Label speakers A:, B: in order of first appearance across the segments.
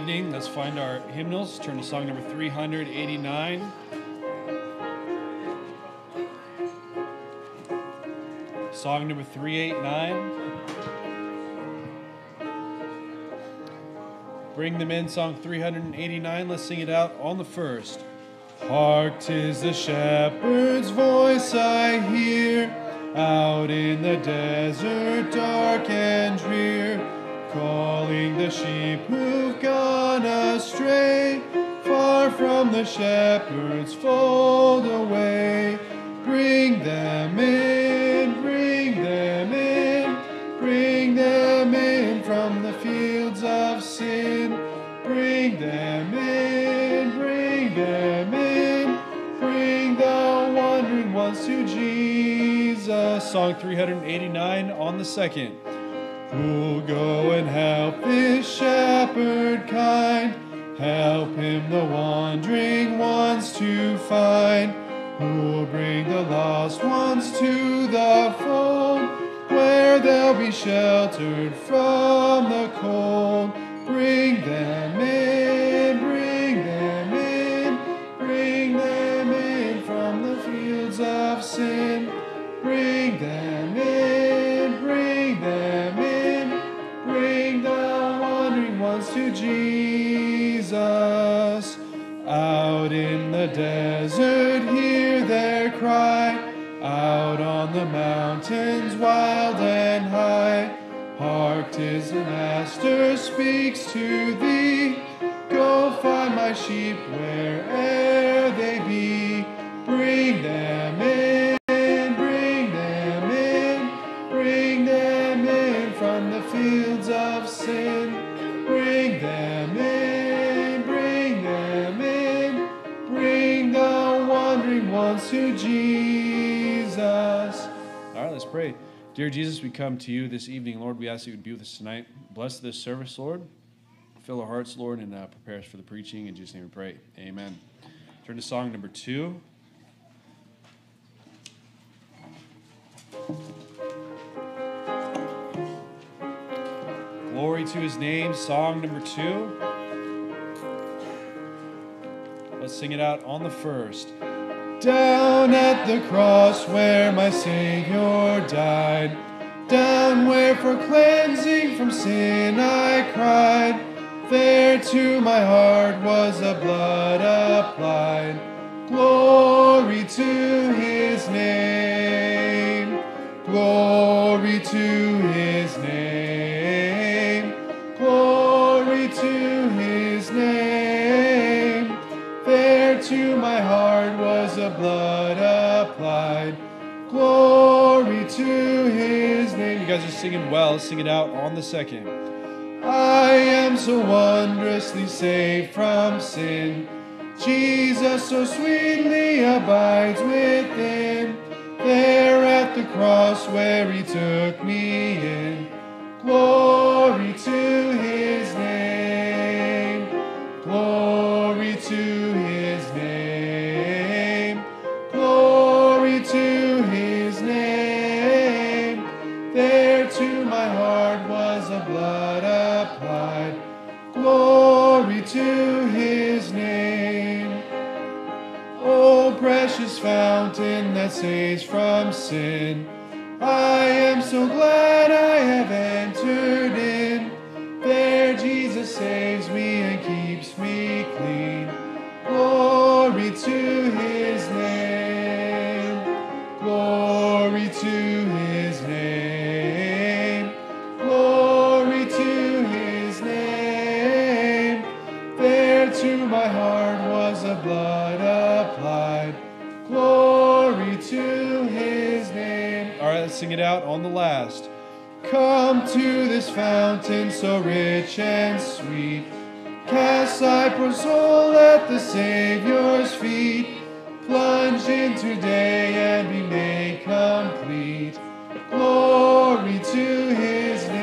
A: Evening. Let's find our hymnals. Turn to song number 389. Song number 389. Bring them in, song 389. Let's sing it out on the first. Hark, tis the shepherd's voice I hear out in the desert dark and drear, calling the sheep who've gone astray, far from the shepherd's fold away. Bring them in, bring them in, bring them in from the fields of sin. Bring them in, bring them in, bring the wandering ones to Jesus. Song 389 on the second. Who'll go and help this shepherd kind? Help him the wandering ones to find. Who'll bring the lost ones to the fold, where they'll be sheltered from the cold. The desert, hear their cry. Out on the mountains, wild and high. Hark, tis the Master speaks to thee. Go find my sheep where'er they be. Bring them pray. Dear Jesus, we come to you this evening, Lord. We ask that you would be with us tonight. Bless this service, Lord. Fill our hearts, Lord, and uh, prepare us for the preaching. In Jesus' name we pray. Amen. Turn to song number two. Glory to his name, song number two. Let's sing it out on the first. Down at the cross where my Savior died, down where for cleansing from sin I cried, there to my heart was the blood applied. Glory to his name, glory to his to his name. You guys are singing well. Sing it out on the second. I am so wondrously saved from sin. Jesus so sweetly abides within. There at the cross where he took me in. Glory to his name. Fountain that saves from sin. I am so glad I have entered in. There Jesus saves me and keeps me clean. Sing it out on the last. Come to this fountain so rich and sweet. Cast thy poor at the Savior's feet. Plunge into day and be made complete. Glory to his name.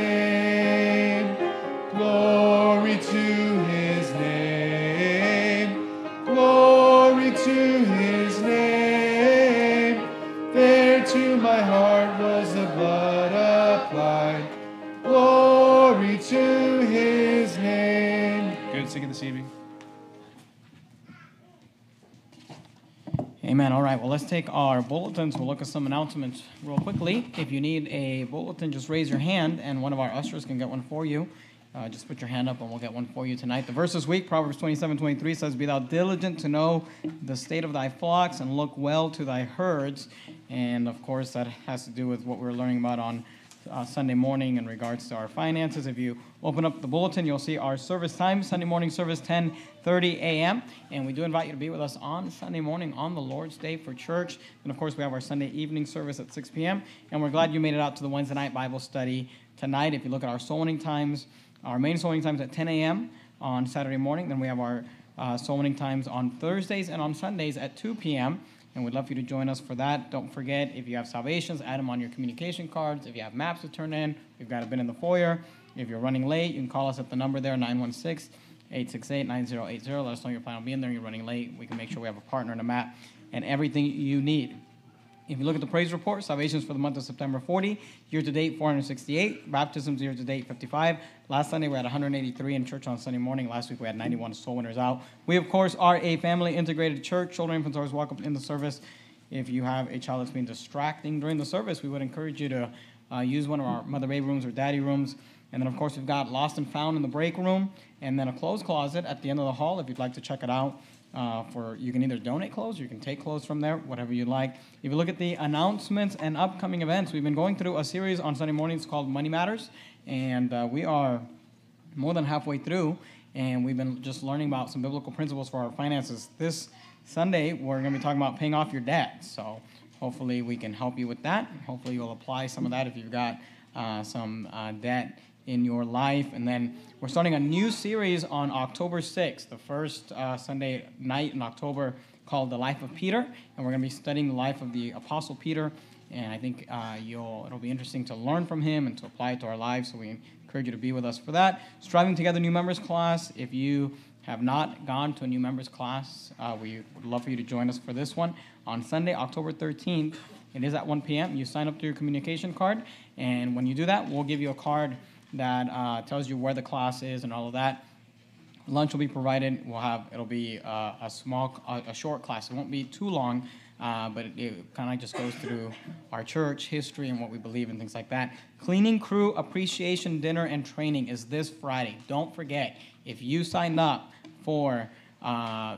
B: Amen. All right. Well, let's take our bulletins. We'll look at some announcements real quickly. If you need a bulletin, just raise your hand, and one of our ushers can get one for you. Uh, just put your hand up, and we'll get one for you tonight. The verse this week, Proverbs 27 23 says, Be thou diligent to know the state of thy flocks, and look well to thy herds. And of course, that has to do with what we we're learning about on uh, Sunday morning in regards to our finances. If you open up the bulletin, you'll see our service time, Sunday morning service, 10:30 a.m. And we do invite you to be with us on Sunday morning on the Lord's Day for church. And of course, we have our Sunday evening service at 6 p.m. And we're glad you made it out to the Wednesday night Bible study tonight. If you look at our soul winning times, our main soul winning times at 10 a.m. on Saturday morning. Then we have our uh, soul winning times on Thursdays and on Sundays at 2 p.m and we'd love for you to join us for that. Don't forget, if you have salvations, add them on your communication cards. If you have maps to turn in, we've got a bin in the foyer. If you're running late, you can call us at the number there, 916 868 9080. Let us know your plan on being there. And you're running late. We can make sure we have a partner and a map and everything you need. If you look at the praise report, salvations for the month of September 40, year to date 468, baptisms year to date 55. Last Sunday we had 183 in church on Sunday morning. Last week we had 91 soul winners out. We of course are a family integrated church. Children, infants, always welcome in the service. If you have a child that's being distracting during the service, we would encourage you to uh, use one of our mother baby rooms or daddy rooms. And then of course we've got lost and found in the break room, and then a clothes closet at the end of the hall if you'd like to check it out uh, for you can either donate clothes you can take clothes from there, whatever you like. If you look at the announcements and upcoming events, we've been going through a series on Sunday mornings called Money Matters, and uh, we are more than halfway through, and we've been just learning about some biblical principles for our finances. This Sunday, we're going to be talking about paying off your debt. So hopefully, we can help you with that. Hopefully, you'll apply some of that if you've got uh, some uh, debt in your life. And then we're starting a new series on October 6th, the first uh, Sunday night in October, called The Life of Peter. And we're going to be studying the life of the Apostle Peter. And I think uh, you'll, it'll be interesting to learn from him and to apply it to our lives. So we encourage you to be with us for that. Striving Together New Members class. If you have not gone to a new members class, uh, we would love for you to join us for this one on Sunday, October 13th. It is at 1 p.m. You sign up through your communication card, and when you do that, we'll give you a card that uh, tells you where the class is and all of that. Lunch will be provided. We'll have it'll be uh, a small, a, a, short class. It won't be too long, uh, but it, it kind of just goes through our church history and what we believe and things like that. Cleaning crew appreciation dinner and training is this Friday. Don't forget if you signed up for uh,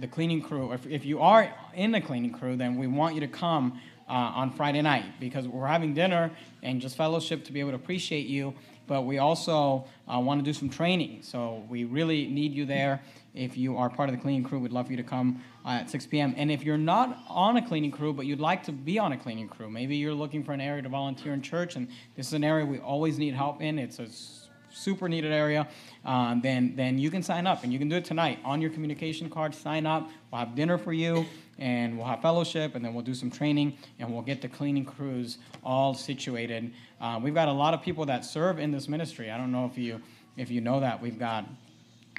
B: the cleaning crew, if, if you are in the cleaning crew, then we want you to come uh, on Friday night because we're having dinner and just fellowship to be able to appreciate you but we also uh, want to do some training. So we really need you there. If you are part of the cleaning crew, we'd love for you to come uh, at 6 p.m. And if you're not on a cleaning crew, but you'd like to be on a cleaning crew, maybe you're looking for an area to volunteer in church, and this is an area we always need help in. It's a super needed area, uh, then then you can sign up and you can do it tonight on your communication card. Sign up. We'll have dinner for you and we'll have fellowship and then we'll do some training and we'll get the cleaning crews all situated. Uh, we've got a lot of people that serve in this ministry. I don't know if you if you know that we've got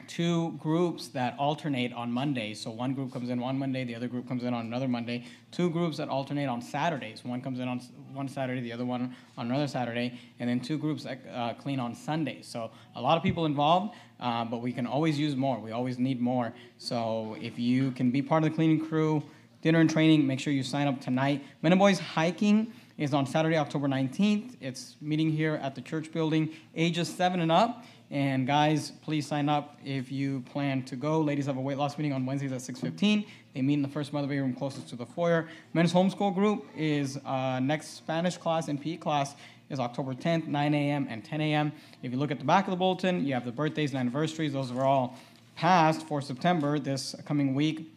B: two groups that alternate on Mondays. So one group comes in one Monday, the other group comes in on another Monday. Two groups that alternate on Saturdays. One comes in on one Saturday, the other one on another Saturday, and then two groups that uh, clean on Sundays. So a lot of people involved, uh, but we can always use more. We always need more. So if you can be part of the cleaning crew, dinner and training, make sure you sign up tonight. Men and Boys Hiking is on Saturday, October 19th. It's meeting here at the church building, ages seven and up. And guys, please sign up if you plan to go. Ladies have a weight loss meeting on Wednesdays at 6:15. They meet in the first mother room closest to the foyer. Men's homeschool group is uh, next Spanish class and PE class is October 10th, 9 a.m. and 10 a.m. If you look at the back of the bulletin, you have the birthdays and anniversaries. Those are all passed for September. This coming week,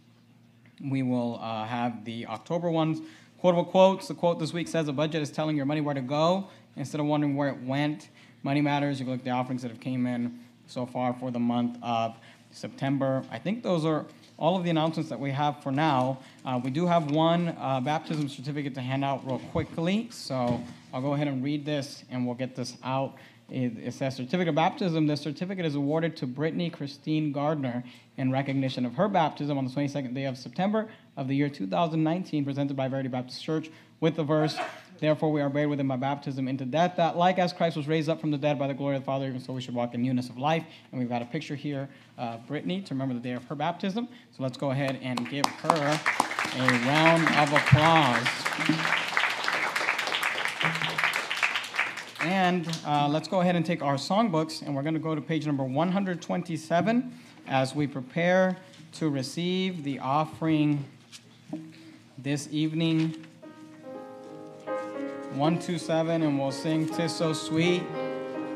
B: we will uh, have the October ones. Quotable quotes. The quote this week says, "A budget is telling your money where to go instead of wondering where it went." Money Matters. You look at the offerings that have came in so far for the month of September. I think those are all of the announcements that we have for now. Uh, we do have one uh, baptism certificate to hand out real quickly, so I'll go ahead and read this and we'll get this out. It, it says Certificate of Baptism. The certificate is awarded to Brittany Christine Gardner in recognition of her baptism on the 22nd day of September of the year 2019, presented by Verity Baptist Church with the verse Therefore, we are buried with him by baptism into death, that like as Christ was raised up from the dead by the glory of the Father, even so we should walk in newness of life. And we've got a picture here of Brittany to remember the day of her baptism. So let's go ahead and give her a round of applause. And uh, let's go ahead and take our songbooks, and we're going to go to page number 127 as we prepare to receive the offering this evening. 127, and we'll sing Tis So Sweet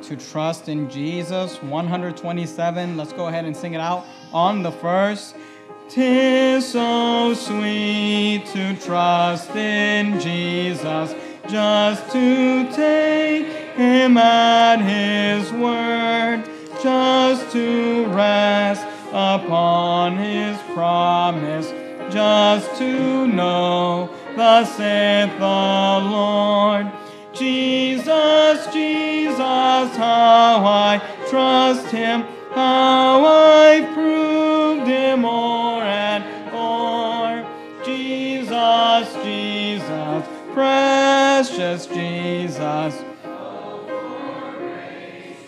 B: to Trust in Jesus. 127, let's go ahead and sing it out on the first. Tis so sweet to trust in Jesus, just to take him at his word, just to rest upon his promise, just to know thus saith the Lord. Jesus, Jesus, how I trust him, how I proved him o'er and o'er. Jesus, Jesus, precious Jesus.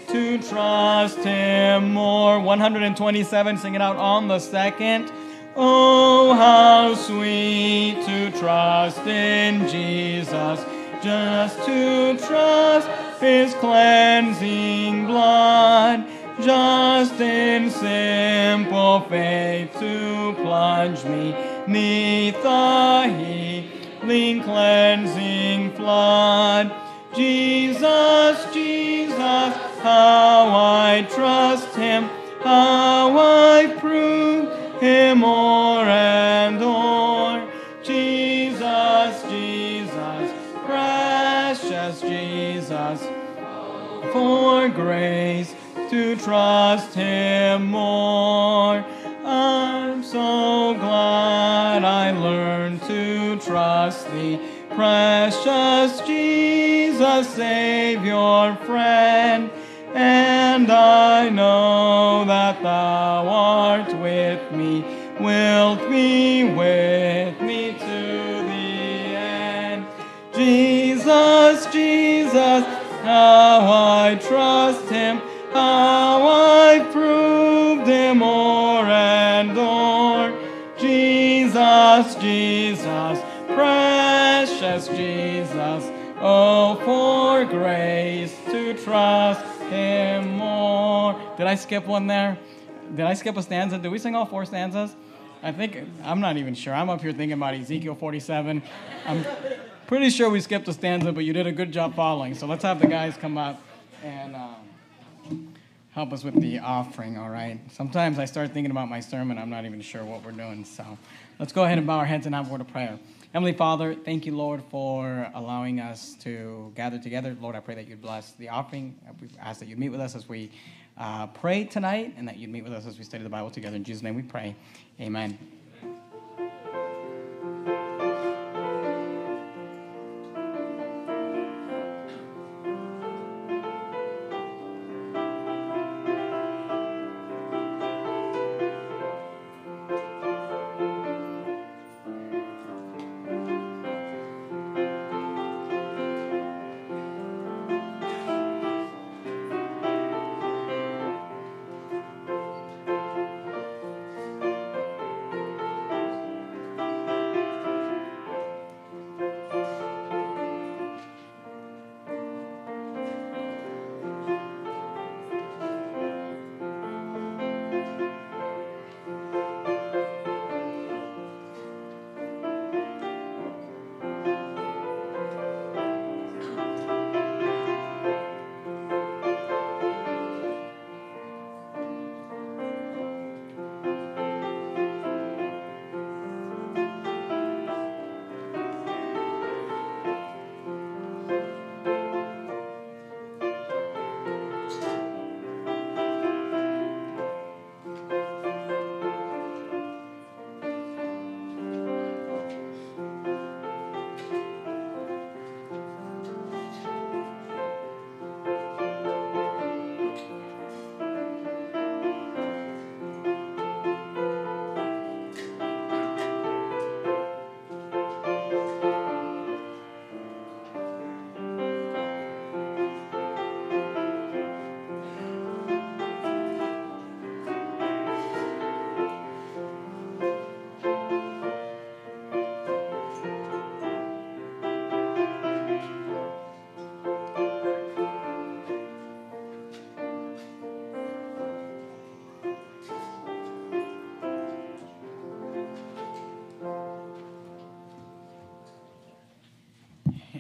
B: To trust him more. 127, sing it out on the second. Oh, how sweet to trust in Jesus, just to trust his cleansing blood, just in simple faith to plunge me neath the healing cleansing flood. Jesus, Jesus, how I trust him, how I prove him and. Jesus, Jesus, precious Jesus, for grace to trust him more. I'm so glad I learned to trust thee, precious Jesus, Savior, friend. And I know that thou art with wilt be with me to the end. Jesus, Jesus, how I trust him, how I proved him o'er and o'er. Jesus, Jesus, precious Jesus, oh, for grace to trust him more. Did I skip one there? Did I skip a stanza? Did we sing all four stanzas? I think, I'm not even sure. I'm up here thinking about Ezekiel 47. I'm pretty sure we skipped a stanza, but you did a good job following. So let's have the guys come up and um, help us with the offering, all right? Sometimes I start thinking about my sermon, I'm not even sure what we're doing. So let's go ahead and bow our heads and have a word of prayer. Heavenly Father, thank you, Lord, for allowing us to gather together. Lord, I pray that you'd bless the offering. We ask that you'd meet with us as we uh, pray tonight and that you'd meet with us as we study the Bible together. In Jesus' name we pray. Amen.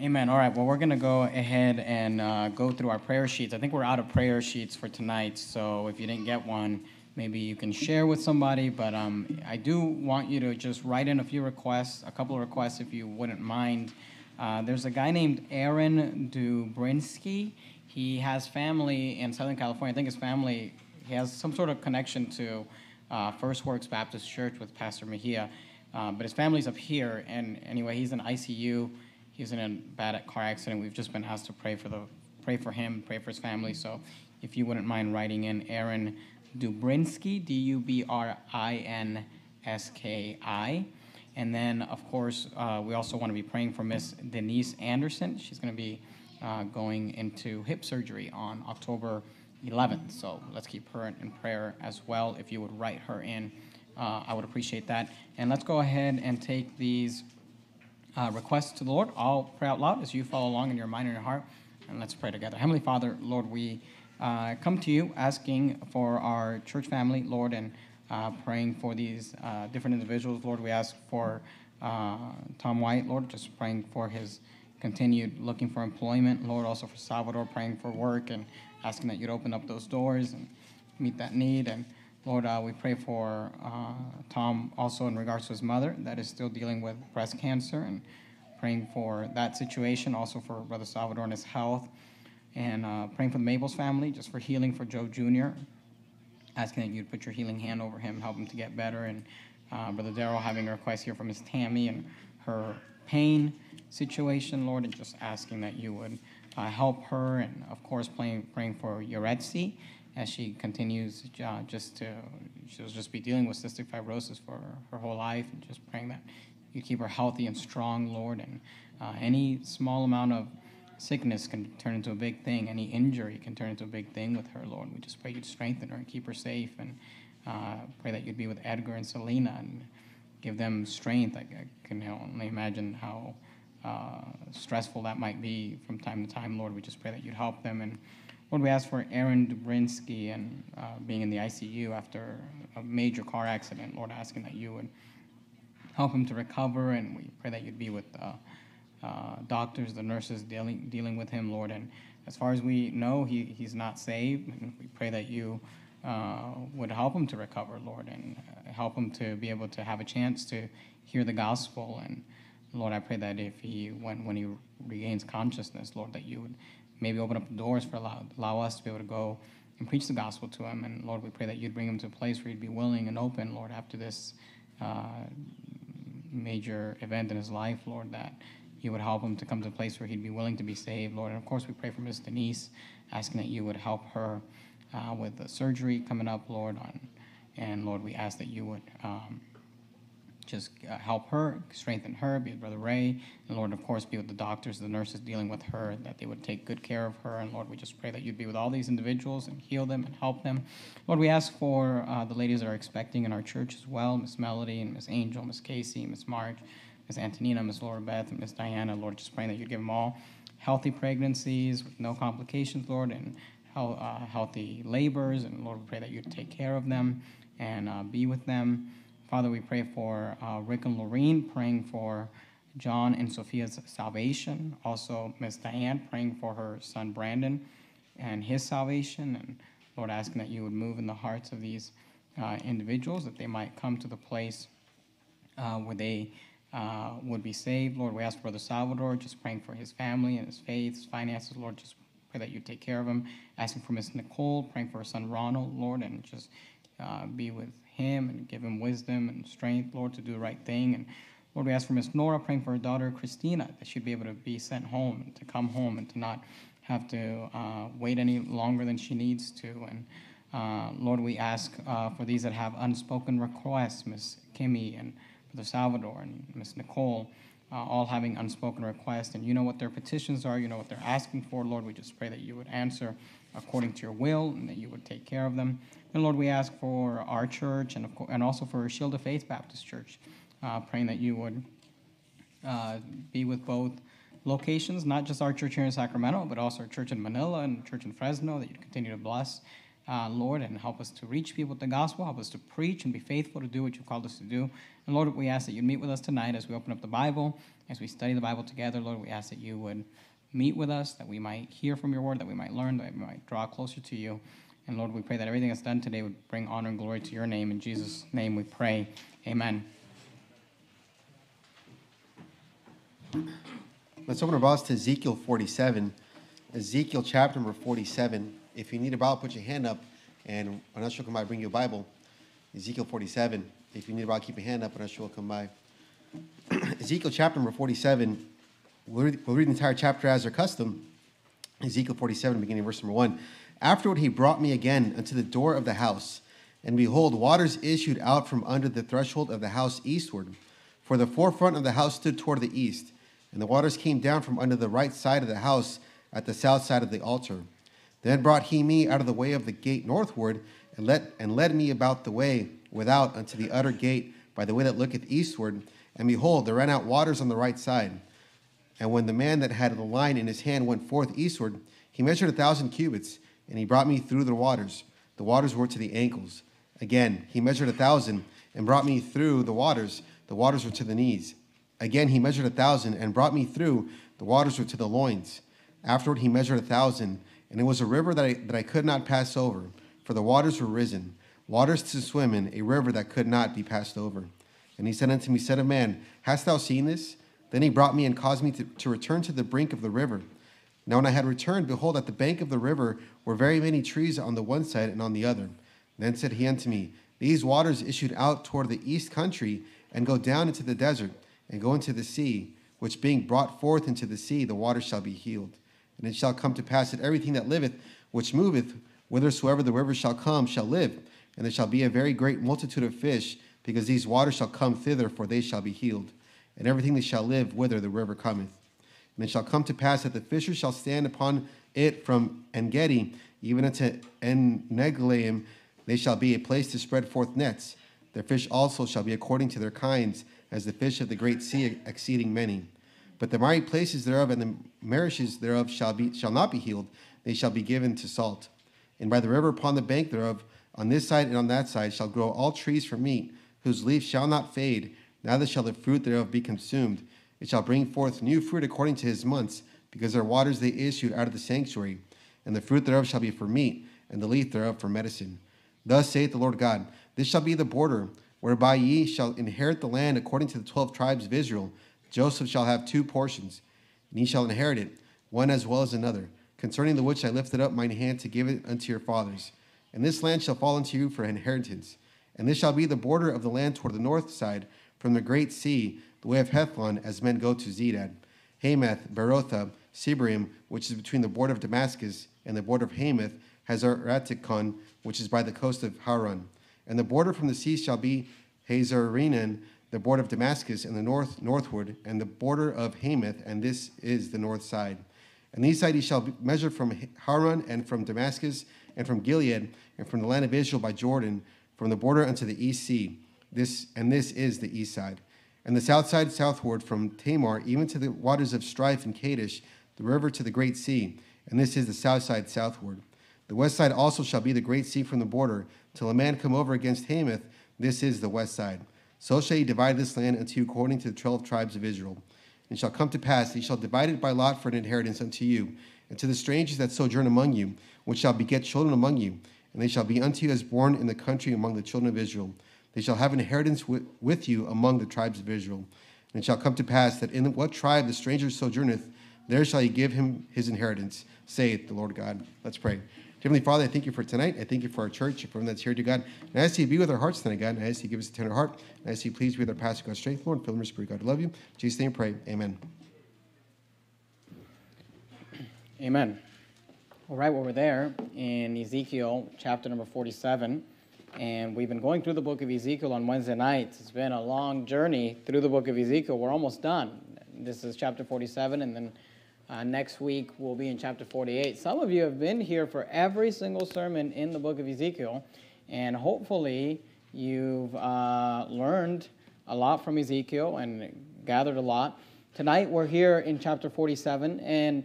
B: Amen. All right. Well, we're going to go ahead and uh, go through our prayer sheets. I think we're out of prayer sheets for tonight. So if you didn't get one, maybe you can share with somebody. But um, I do want you to just write in a few requests, a couple of requests, if you wouldn't mind. Uh, there's a guy named Aaron Dubrinsky. He has family in Southern California. I think his family, he has some sort of connection to uh, First Works Baptist Church with Pastor Mejia. Uh, but his family's up here. And anyway, he's in ICU. He was in a bad car accident. We've just been asked to pray for the pray for him, pray for his family. So if you wouldn't mind writing in Aaron Dubrinsky, D U B R I N S K I. And then, of course, uh, we also want to be praying for Miss Denise Anderson. She's going to be uh, going into hip surgery on October 11th. So let's keep her in prayer as well. If you would write her in, uh, I would appreciate that. And let's go ahead and take these uh, requests to the Lord. I'll pray out loud as you follow along in your mind and your heart. And let's pray together. Heavenly Father, Lord, we uh, come to you asking for our church family, Lord, and uh, praying for these uh, different individuals. Lord, we ask for uh, Tom White, Lord, just praying for his continued looking for employment. Lord, also for Salvador, praying for work and asking that you'd open up those doors and meet that need. And Lord, uh, we pray for uh, Tom also in regards to his mother that is still dealing with breast cancer and praying for that situation, also for Brother Salvador and his health, and uh, praying for the Mabels family, just for healing for Joe Jr., asking that you'd put your healing hand over him, help him to get better, and uh, Brother Daryl having a request here from Miss Tammy and her pain situation, Lord, and just asking that you would uh, help her, and of course, praying, praying for Yoretzi as she continues uh, just to, she'll just be dealing with cystic fibrosis for her whole life, and just praying that you keep her healthy and strong, Lord. And uh, any small amount of sickness can turn into a big thing. Any injury can turn into a big thing with her, Lord. We just pray you'd strengthen her and keep her safe, and uh, pray that you'd be with Edgar and Selena and give them strength. I, I can only imagine how. Uh, stressful that might be from time to time, Lord. We just pray that you'd help them and Lord, we ask for Aaron Dubrinsky and uh, being in the ICU after a major car accident. Lord, asking that you would help him to recover, and we pray that you'd be with uh, uh, doctors, the nurses dealing dealing with him, Lord. And as far as we know, he, he's not saved, and we pray that you uh, would help him to recover, Lord, and uh, help him to be able to have a chance to hear the gospel. And Lord, I pray that if he when when he regains consciousness, Lord, that you would maybe open up the doors for allow, allow us to be able to go and preach the gospel to him. And Lord, we pray that you'd bring him to a place where he'd be willing and open, Lord, after this uh, major event in his life, Lord, that you would help him to come to a place where he'd be willing to be saved, Lord. And of course, we pray for Miss Denise, asking that you would help her uh, with the surgery coming up, Lord. On, and Lord, we ask that you would. Um, just uh, help her, strengthen her, be with Brother Ray, and Lord, of course, be with the doctors, the nurses dealing with her, that they would take good care of her. And Lord, we just pray that you'd be with all these individuals and heal them and help them. Lord, we ask for uh, the ladies that are expecting in our church as well Miss Melody and Miss Angel, Miss Casey, Miss Marge, Miss Antonina, Miss Laura Beth, and Miss Diana. Lord, just praying that you'd give them all healthy pregnancies with no complications, Lord, and uh, healthy labors. And Lord, we pray that you'd take care of them and uh, be with them. Father, we pray for uh, Rick and Lorene, praying for John and Sophia's salvation. Also, Miss Diane, praying for her son Brandon and his salvation. And Lord, asking that you would move in the hearts of these uh, individuals, that they might come to the place uh, where they uh, would be saved. Lord, we ask for Brother Salvador, just praying for his family and his faith, his finances. Lord, just pray that you take care of him. Asking for Miss Nicole, praying for her son Ronald, Lord, and just uh, be with him and give him wisdom and strength, Lord, to do the right thing. And Lord, we ask for Miss Nora, praying for her daughter Christina, that she'd be able to be sent home and to come home and to not have to uh, wait any longer than she needs to. And uh, Lord, we ask uh, for these that have unspoken requests, Miss Kimmy and Brother Salvador and Miss Nicole. Uh, all having unspoken requests, and you know what their petitions are, you know what they're asking for. Lord, we just pray that you would answer according to your will and that you would take care of them. And Lord, we ask for our church and, of and also for Shield of Faith Baptist Church, uh, praying that you would uh, be with both locations, not just our church here in Sacramento, but also our church in Manila and church in Fresno, that you'd continue to bless uh, Lord, and help us to reach people with the gospel. Help us to preach and be faithful to do what you've called us to do. And Lord, we ask that you meet with us tonight as we open up the Bible, as we study the Bible together. Lord, we ask that you would meet with us, that we might hear from your word, that we might learn, that we might draw closer to you. And Lord, we pray that everything that's done today would bring honor and glory to your name. In Jesus' name we pray. Amen.
C: Let's open our Bibles to Ezekiel 47. Ezekiel chapter number 47. If you need a Bible, put your hand up, and I'm not sure come by bring you a Bible. Ezekiel 47. If you need a Bible, keep your hand up, and I'm sure come by. Ezekiel chapter number 47. We'll read, we'll read the entire chapter as our custom. Ezekiel 47, beginning verse number 1. Afterward, he brought me again unto the door of the house, and behold, waters issued out from under the threshold of the house eastward. For the forefront of the house stood toward the east, and the waters came down from under the right side of the house at the south side of the altar. Then brought he me out of the way of the gate northward, and led, and led me about the way without unto the utter gate by the way that looketh eastward. And behold, there ran out waters on the right side. And when the man that had the line in his hand went forth eastward, he measured a thousand cubits, and he brought me through the waters. The waters were to the ankles. Again, he measured a thousand, and brought me through the waters. The waters were to the knees. Again, he measured a thousand, and brought me through. The waters were to the loins. Afterward, he measured a thousand, and it was a river that I, that I could not pass over, for the waters were risen, waters to swim in, a river that could not be passed over. And he said unto me, Son of man, hast thou seen this? Then he brought me and caused me to, to return to the brink of the river. Now, when I had returned, behold, at the bank of the river were very many trees on the one side and on the other. Then said he unto me, These waters issued out toward the east country, and go down into the desert, and go into the sea, which being brought forth into the sea, the waters shall be healed. And it shall come to pass that everything that liveth, which moveth, whithersoever the river shall come, shall live. And there shall be a very great multitude of fish, because these waters shall come thither, for they shall be healed. And everything that shall live, whither the river cometh. And it shall come to pass that the fishers shall stand upon it from Engedi, even unto Eneglaim. They shall be a place to spread forth nets. Their fish also shall be according to their kinds, as the fish of the great sea, exceeding many. But the mighty places thereof and the marishes thereof shall be shall not be healed; they shall be given to salt. And by the river upon the bank thereof, on this side and on that side, shall grow all trees for meat, whose leaves shall not fade, neither shall the fruit thereof be consumed. It shall bring forth new fruit according to his months, because their waters they issued out of the sanctuary. And the fruit thereof shall be for meat, and the leaf thereof for medicine. Thus saith the Lord God This shall be the border, whereby ye shall inherit the land according to the twelve tribes of Israel. Joseph shall have two portions, and ye shall inherit it, one as well as another, concerning the which I lifted up mine hand to give it unto your fathers. And this land shall fall unto you for inheritance. And this shall be the border of the land toward the north side, from the great sea, the way of Hethlon, as men go to Zedad. Hamath, Berothah, Sibraim, which is between the border of Damascus and the border of Hamath, Hazar-hatticon, which is by the coast of Haran. And the border from the sea shall be Hazar-enan, the border of Damascus, and the north northward, and the border of Hamath, and this is the north side. And these side he shall measure from Haran and from Damascus and from Gilead and from the land of Israel by Jordan, from the border unto the east sea. This and this is the east side. And the south side southward from Tamar, even to the waters of strife and Kadesh, the river to the great sea. And this is the south side southward. The west side also shall be the great sea from the border, till a man come over against Hamath. This is the west side. So shall he divide this land unto you according to the twelve tribes of Israel. And shall come to pass, that he shall divide it by lot for an inheritance unto you, and to the strangers that sojourn among you, which shall beget children among you, and they shall be unto you as born in the country among the children of Israel. They shall have inheritance with, with you among the tribes of Israel. And it shall come to pass that in what tribe the stranger sojourneth, there shall he give him his inheritance, saith the Lord God. Let's pray. Heavenly Father, I thank you for tonight. I thank you for our church, for everyone that's here, to God. And I ask you to be with our hearts tonight, God. And I ask you to give us a tender heart. And I ask you please be with our pastor, God's strength, Lord. Fill him with spirit, God. I love you. In Jesus' name, pray. Amen.
B: Amen. All right, well, we're there in Ezekiel chapter number 47. And we've been going through the book of Ezekiel on Wednesday nights. It's been a long journey through the book of Ezekiel. We're almost done. This is chapter 47, and then uh, next week, we'll be in chapter 48. Some of you have been here for every single sermon in the book of Ezekiel, and hopefully, you've uh, learned a lot from Ezekiel and gathered a lot. Tonight, we're here in chapter 47, and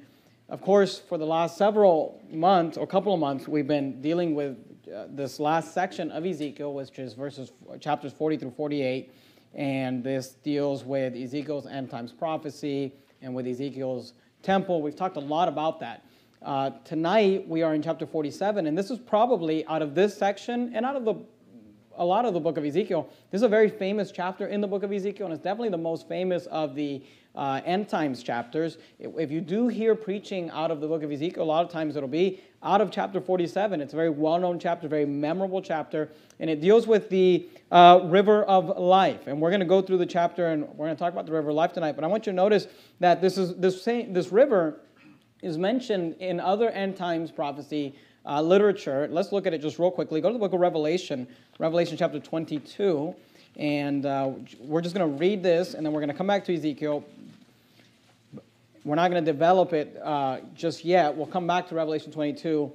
B: of course, for the last several months or couple of months, we've been dealing with uh, this last section of Ezekiel, which is verses chapters 40 through 48, and this deals with Ezekiel's end times prophecy and with Ezekiel's temple. We've talked a lot about that. Uh, tonight we are in chapter 47, and this is probably out of this section and out of the a lot of the book of Ezekiel. This is a very famous chapter in the book of Ezekiel, and it's definitely the most famous of the uh, end times chapters. If you do hear preaching out of the book of Ezekiel, a lot of times it'll be out of chapter 47. It's a very well known chapter, very memorable chapter, and it deals with the uh, river of life. And we're going to go through the chapter and we're going to talk about the river of life tonight. But I want you to notice that this, is, this, same, this river is mentioned in other end times prophecy uh, literature. Let's look at it just real quickly. Go to the book of Revelation, Revelation chapter 22. And uh, we're just going to read this, and then we're going to come back to Ezekiel. We're not going to develop it uh, just yet. We'll come back to Revelation 22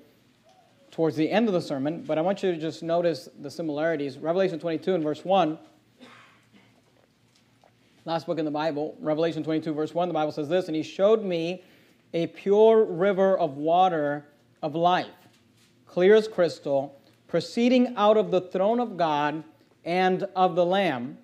B: towards the end of the sermon, but I want you to just notice the similarities. Revelation 22 and verse 1. Last book in the Bible, Revelation 22, verse 1, the Bible says this And he showed me a pure river of water of life clear as crystal, proceeding out of the throne of God and of the Lamb.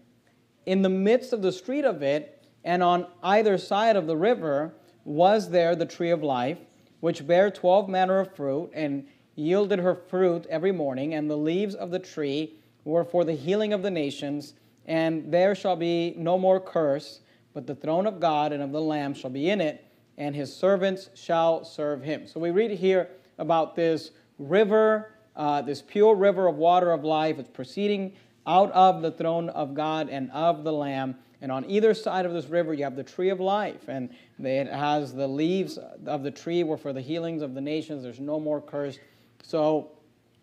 B: In the midst of the street of it, and on either side of the river, was there the tree of life, which bare twelve manner of fruit, and yielded her fruit every morning, and the leaves of the tree were for the healing of the nations. And there shall be no more curse, but the throne of God and of the Lamb shall be in it, and his servants shall serve him. So we read here about this river, uh, this pure river of water of life. It's proceeding out of the throne of God and of the Lamb. And on either side of this river, you have the tree of life. And it has the leaves of the tree were for the healings of the nations. There's no more curse. So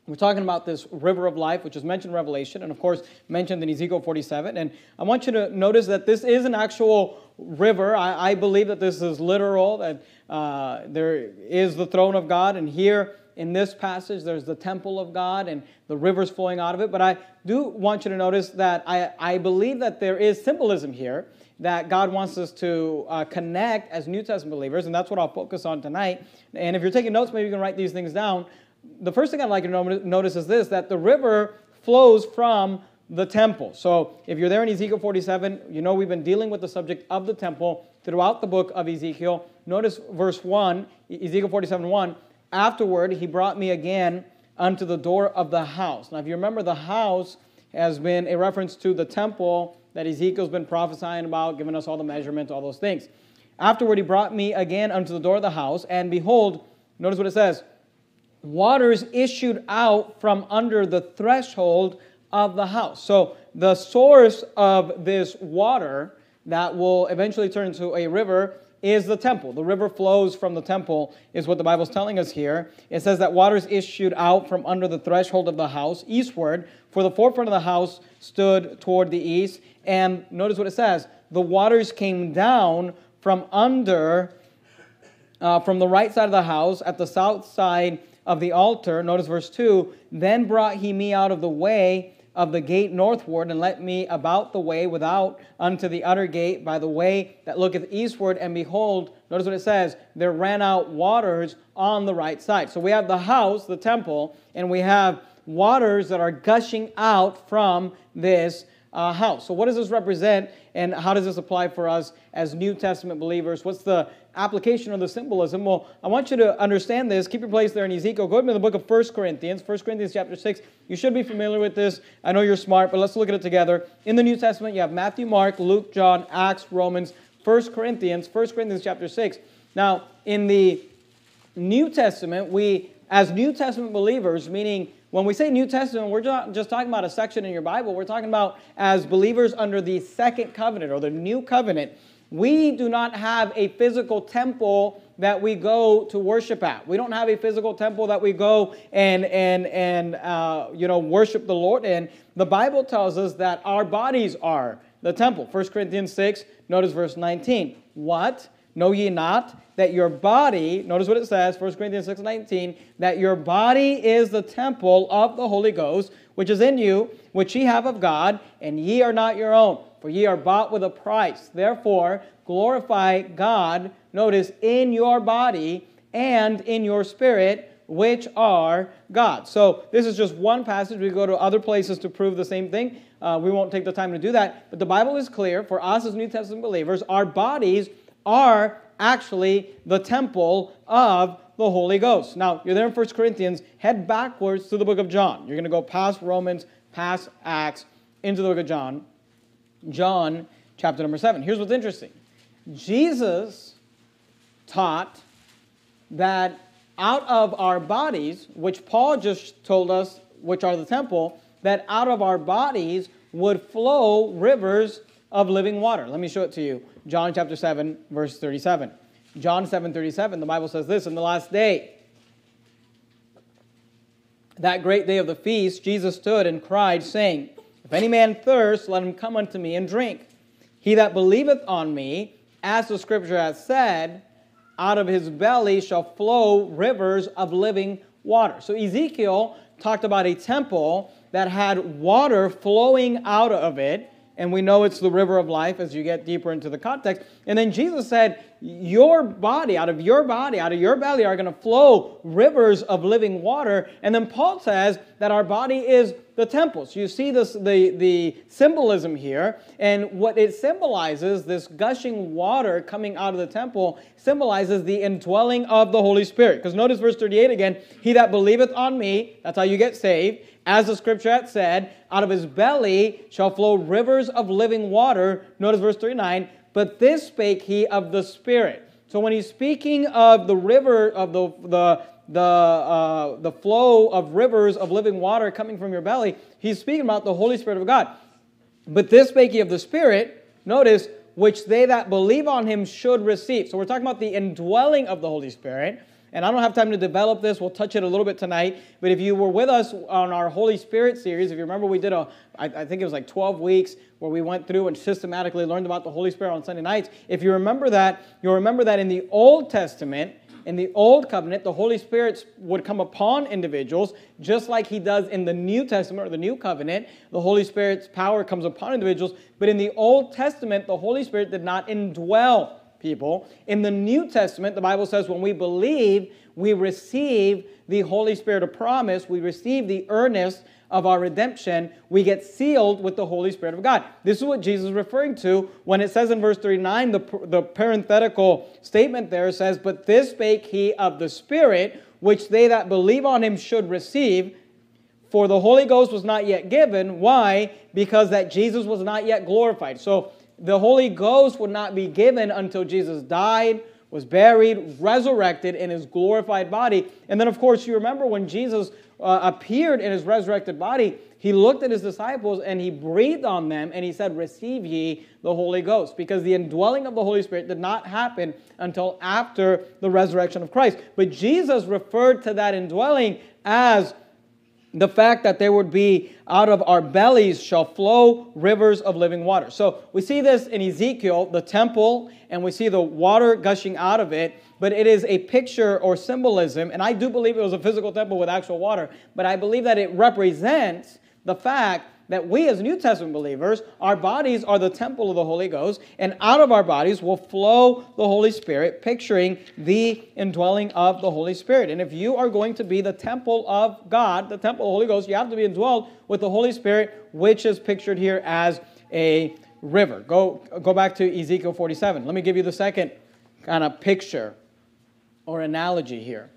B: we're talking about this river of life, which is mentioned in Revelation, and of course mentioned in Ezekiel 47. And I want you to notice that this is an actual river. I, I believe that this is literal, that uh, there is the throne of God, and here in this passage, there's the temple of God and the rivers flowing out of it. But I do want you to notice that I, I believe that there is symbolism here that God wants us to uh, connect as New Testament believers, and that's what I'll focus on tonight. And if you're taking notes, maybe you can write these things down. The first thing I'd like you to notice is this that the river flows from the temple. So if you're there in Ezekiel 47, you know we've been dealing with the subject of the temple throughout the book of Ezekiel. Notice verse 1, Ezekiel 47 1. Afterward, he brought me again unto the door of the house. Now, if you remember, the house has been a reference to the temple that Ezekiel's been prophesying about, giving us all the measurements, all those things. Afterward, he brought me again unto the door of the house, and behold, notice what it says waters issued out from under the threshold of the house. So, the source of this water that will eventually turn into a river is the temple. The river flows from the temple, is what the Bible's telling us here. It says that waters issued out from under the threshold of the house eastward, for the forefront of the house stood toward the east. And notice what it says the waters came down from under, uh, from the right side of the house at the south side of the altar. Notice verse 2 Then brought he me out of the way of the gate northward, and let me about the way without unto the utter gate by the way that looketh eastward. And behold, notice what it says there ran out waters on the right side. So we have the house, the temple, and we have waters that are gushing out from this uh, house. So, what does this represent, and how does this apply for us as New Testament believers? What's the application or the symbolism? Well, I want you to understand this. Keep your place there in Ezekiel. Go to the book of 1 Corinthians, 1 Corinthians chapter 6. You should be familiar with this. I know you're smart, but let's look at it together. In the New Testament, you have Matthew, Mark, Luke, John, Acts, Romans, 1 Corinthians, 1 Corinthians chapter 6. Now, in the New Testament, we, as New Testament believers, meaning when we say New Testament, we're not just talking about a section in your Bible. We're talking about as believers under the second covenant or the new covenant. We do not have a physical temple that we go to worship at. We don't have a physical temple that we go and and and uh, you know worship the Lord in. The Bible tells us that our bodies are the temple. 1 Corinthians 6, notice verse 19. What? Know ye not that your body, notice what it says, 1 Corinthians 6 19, that your body is the temple of the Holy Ghost, which is in you, which ye have of God, and ye are not your own, for ye are bought with a price. Therefore, glorify God, notice, in your body and in your spirit, which are God. So this is just one passage. We go to other places to prove the same thing. Uh, we won't take the time to do that. But the Bible is clear for us as New Testament believers, our bodies are actually the temple of the Holy Ghost. Now, you're there in 1 Corinthians, head backwards to the book of John. You're going to go past Romans, past Acts, into the book of John. John chapter number 7. Here's what's interesting Jesus taught that out of our bodies, which Paul just told us, which are the temple, that out of our bodies would flow rivers of living water. Let me show it to you. John chapter 7, verse 37. John 7 37, the Bible says this In the last day, that great day of the feast, Jesus stood and cried, saying, If any man thirst, let him come unto me and drink. He that believeth on me, as the scripture hath said, out of his belly shall flow rivers of living water. So Ezekiel talked about a temple that had water flowing out of it and we know it's the river of life as you get deeper into the context. And then Jesus said, Your body, out of your body, out of your belly are going to flow rivers of living water. And then Paul says that our body is the temple. So you see this, the, the symbolism here. And what it symbolizes, this gushing water coming out of the temple, symbolizes the indwelling of the Holy Spirit. Because notice verse 38 again He that believeth on me, that's how you get saved as the scripture had said, out of his belly shall flow rivers of living water. Notice verse 39 But this spake he of the Spirit. So when he's speaking of the river, of the, the, the, uh, the flow of rivers of living water coming from your belly, he's speaking about the Holy Spirit of God. But this spake he of the Spirit, notice, which they that believe on him should receive. So we're talking about the indwelling of the Holy Spirit. And I don't have time to develop this. We'll touch it a little bit tonight. But if you were with us on our Holy Spirit series, if you remember, we did a, I, I think it was like 12 weeks where we went through and systematically learned about the Holy Spirit on Sunday nights. If you remember that, you'll remember that in the Old Testament, in the Old Covenant, the Holy Spirit would come upon individuals just like He does in the New Testament or the New Covenant. The Holy Spirit's power comes upon individuals. But in the Old Testament, the Holy Spirit did not indwell people. In the New Testament, the Bible says when we believe, we receive the Holy Spirit of promise, we receive the earnest of our redemption, we get sealed with the Holy Spirit of God. This is what Jesus is referring to when it says in verse 39, the, the parenthetical statement there says, But this spake he of the Spirit, which they that believe on him should receive. For the Holy Ghost was not yet given. Why? Because that Jesus was not yet glorified. So the Holy Ghost would not be given until Jesus died, was buried, resurrected in his glorified body. And then, of course, you remember when Jesus uh, appeared in his resurrected body, he looked at his disciples and he breathed on them and he said, Receive ye the Holy Ghost. Because the indwelling of the Holy Spirit did not happen until after the resurrection of Christ. But Jesus referred to that indwelling as the fact that there would be out of our bellies shall flow rivers of living water. So we see this in Ezekiel, the temple, and we see the water gushing out of it, but it is a picture or symbolism, and I do believe it was a physical temple with actual water, but I believe that it represents the fact that we as New Testament believers, our bodies are the temple of the Holy Ghost, and out of our bodies will flow the Holy Spirit, picturing the indwelling of the Holy Spirit. And if you are going to be the temple of God, the temple of the Holy Ghost, you have to be indwelled with the Holy Spirit, which is pictured here as a river. Go, go back to Ezekiel 47. Let me give you the second kind of picture or analogy here.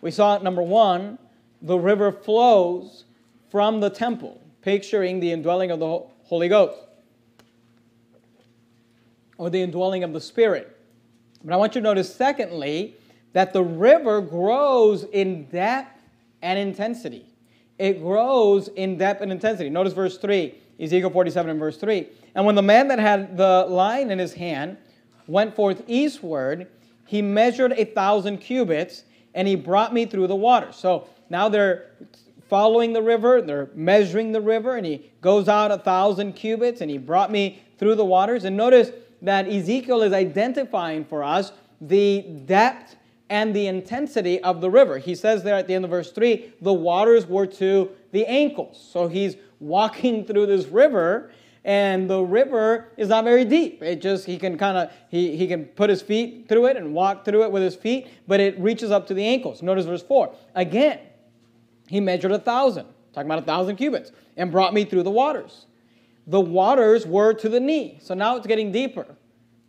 B: We saw number one, the river flows from the temple picturing the indwelling of the Holy Ghost or the indwelling of the Spirit. But I want you to notice, secondly, that the river grows in depth and intensity. It grows in depth and intensity. Notice verse 3, Ezekiel 47 and verse 3. And when the man that had the line in his hand went forth eastward, he measured a thousand cubits, and he brought me through the water. So now they're following the river. They're measuring the river, and he goes out a thousand cubits, and he brought me through the waters. And notice that Ezekiel is identifying for us the depth and the intensity of the river. He says there at the end of verse 3 the waters were to the ankles. So he's walking through this river, and the river is not very deep. It just he can kind of he, he can put his feet through it and walk through it with his feet, but it reaches up to the ankles. Notice verse 4. Again, he measured a thousand, talking about a thousand cubits, and brought me through the waters. The waters were to the knee. So now it's getting deeper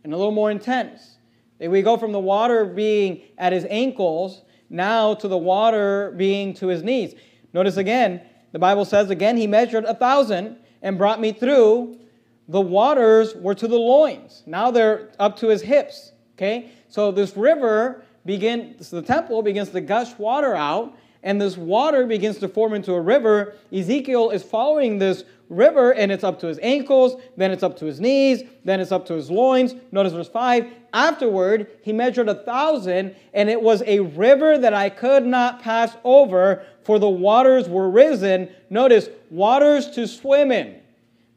B: and a little more intense. We go from the water being at his ankles now to the water being to his knees. Notice again, the Bible says again, he measured a thousand and brought me through. The waters were to the loins. Now they're up to his hips. Okay? So this river begins, the temple begins to gush water out, and this water begins to form into a river. Ezekiel is following this river, and it's up to his ankles, then it's up to his knees, then it's up to his loins. Notice verse 5. Afterward, he measured a thousand, and it was a river that I could not pass over, for the waters were risen. Notice, waters to swim in,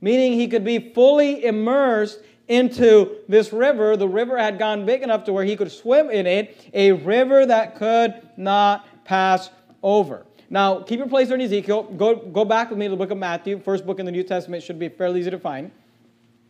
B: meaning he could be fully immersed into this river. The river had gone big enough to where he could swim in it, a river that could not pass over. Now, keep your place there in Ezekiel. Go, go back with me to the book of Matthew. First book in the New Testament should be fairly easy to find.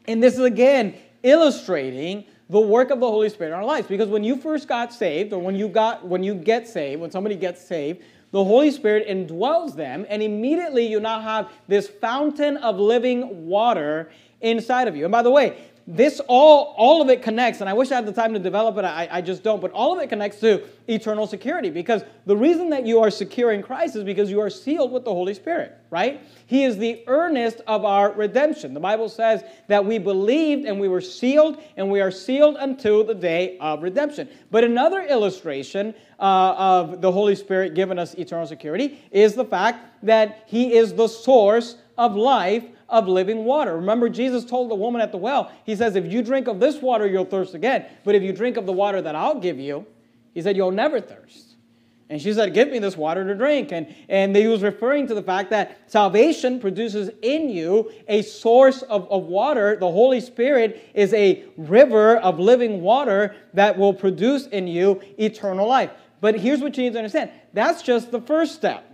B: And this is again illustrating the work of the Holy Spirit in our lives. Because when you first got saved, or when you got when you get saved, when somebody gets saved, the Holy Spirit indwells them, and immediately you now have this fountain of living water inside of you. And by the way, this all all of it connects and i wish i had the time to develop it I, I just don't but all of it connects to eternal security because the reason that you are secure in christ is because you are sealed with the holy spirit right? He is the earnest of our redemption. The bible says that we believed and we were sealed and we are sealed until the day of redemption. But another illustration uh, of the holy spirit giving us eternal security is the fact that he is the source of life of living water. Remember, Jesus told the woman at the well, He says, If you drink of this water, you'll thirst again. But if you drink of the water that I'll give you, He said, You'll never thirst. And she said, Give me this water to drink. And, and he was referring to the fact that salvation produces in you a source of, of water. The Holy Spirit is a river of living water that will produce in you eternal life. But here's what you need to understand that's just the first step.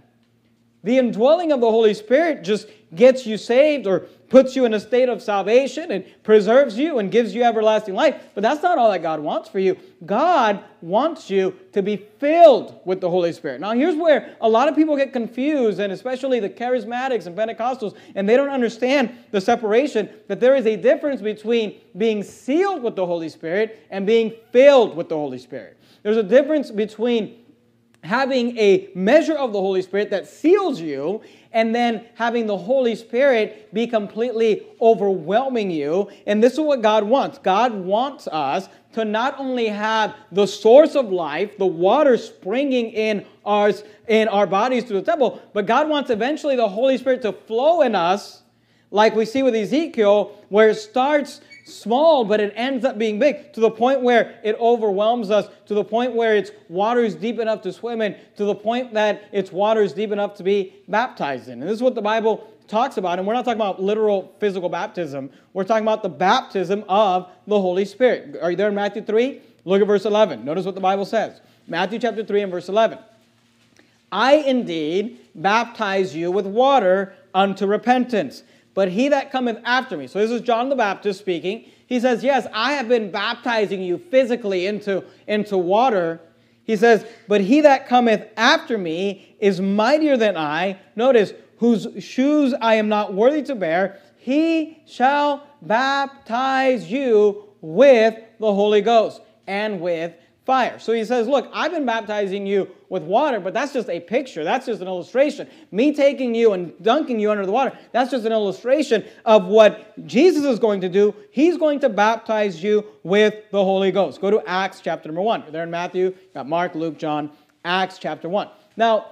B: The indwelling of the Holy Spirit just gets you saved or puts you in a state of salvation and preserves you and gives you everlasting life. But that's not all that God wants for you. God wants you to be filled with the Holy Spirit. Now, here's where a lot of people get confused, and especially the charismatics and Pentecostals, and they don't understand the separation that there is a difference between being sealed with the Holy Spirit and being filled with the Holy Spirit. There's a difference between having a measure of the Holy Spirit that seals you, and then having the Holy Spirit be completely overwhelming you. And this is what God wants. God wants us to not only have the source of life, the water springing in our, in our bodies through the temple, but God wants eventually the Holy Spirit to flow in us, like we see with Ezekiel, where it starts small, but it ends up being big to the point where it overwhelms us, to the point where it's waters deep enough to swim in, to the point that it's waters deep enough to be baptized in. And this is what the Bible talks about. And we're not talking about literal physical baptism, we're talking about the baptism of the Holy Spirit. Are you there in Matthew 3? Look at verse 11. Notice what the Bible says. Matthew chapter 3 and verse 11. I indeed baptize you with water unto repentance. But he that cometh after me, so this is John the Baptist speaking. He says, Yes, I have been baptizing you physically into, into water. He says, But he that cometh after me is mightier than I. Notice, whose shoes I am not worthy to bear. He shall baptize you with the Holy Ghost and with fire. So he says, Look, I've been baptizing you with water, but that's just a picture. That's just an illustration. Me taking you and dunking you under the water, that's just an illustration of what Jesus is going to do. He's going to baptize you with the Holy Ghost. Go to Acts chapter number 1. You're there in Matthew, got Mark, Luke, John, Acts chapter 1. Now,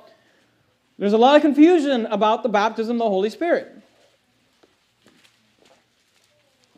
B: there's a lot of confusion about the baptism of the Holy Spirit.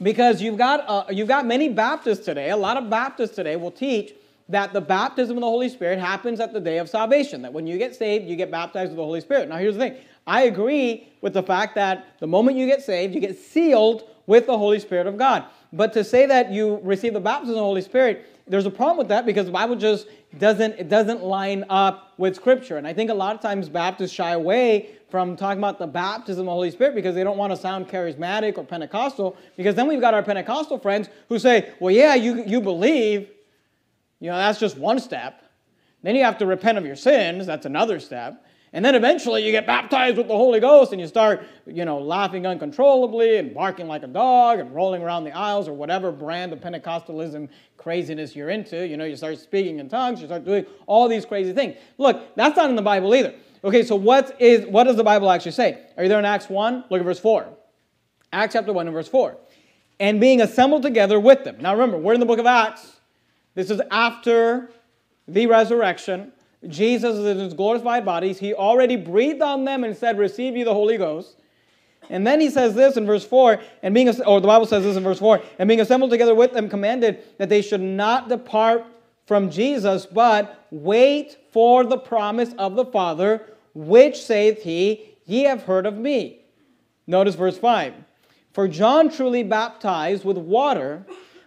B: Because you've got, uh, you've got many Baptists today, a lot of Baptists today will teach that the baptism of the Holy Spirit happens at the day of salvation. That when you get saved, you get baptized with the Holy Spirit. Now, here's the thing I agree with the fact that the moment you get saved, you get sealed with the Holy Spirit of God. But to say that you receive the baptism of the Holy Spirit, there's a problem with that because the Bible just doesn't it doesn't line up with scripture. And I think a lot of times Baptists shy away from talking about the baptism of the Holy Spirit because they don't want to sound charismatic or Pentecostal. Because then we've got our Pentecostal friends who say, well, yeah, you, you believe. You know, that's just one step. Then you have to repent of your sins. That's another step. And then eventually you get baptized with the Holy Ghost and you start, you know, laughing uncontrollably and barking like a dog and rolling around the aisles or whatever brand of Pentecostalism craziness you're into. You know, you start speaking in tongues, you start doing all these crazy things. Look, that's not in the Bible either. Okay, so what is what does the Bible actually say? Are you there in Acts 1? Look at verse 4. Acts chapter 1 and verse 4. And being assembled together with them. Now remember, we're in the book of Acts. This is after the resurrection. Jesus is in his glorified bodies. He already breathed on them and said, Receive you the Holy Ghost. And then he says this in verse 4, and being, or the Bible says this in verse 4, and being assembled together with them, commanded that they should not depart from Jesus, but wait for the promise of the Father, which saith he, Ye have heard of me. Notice verse 5. For John truly baptized with water,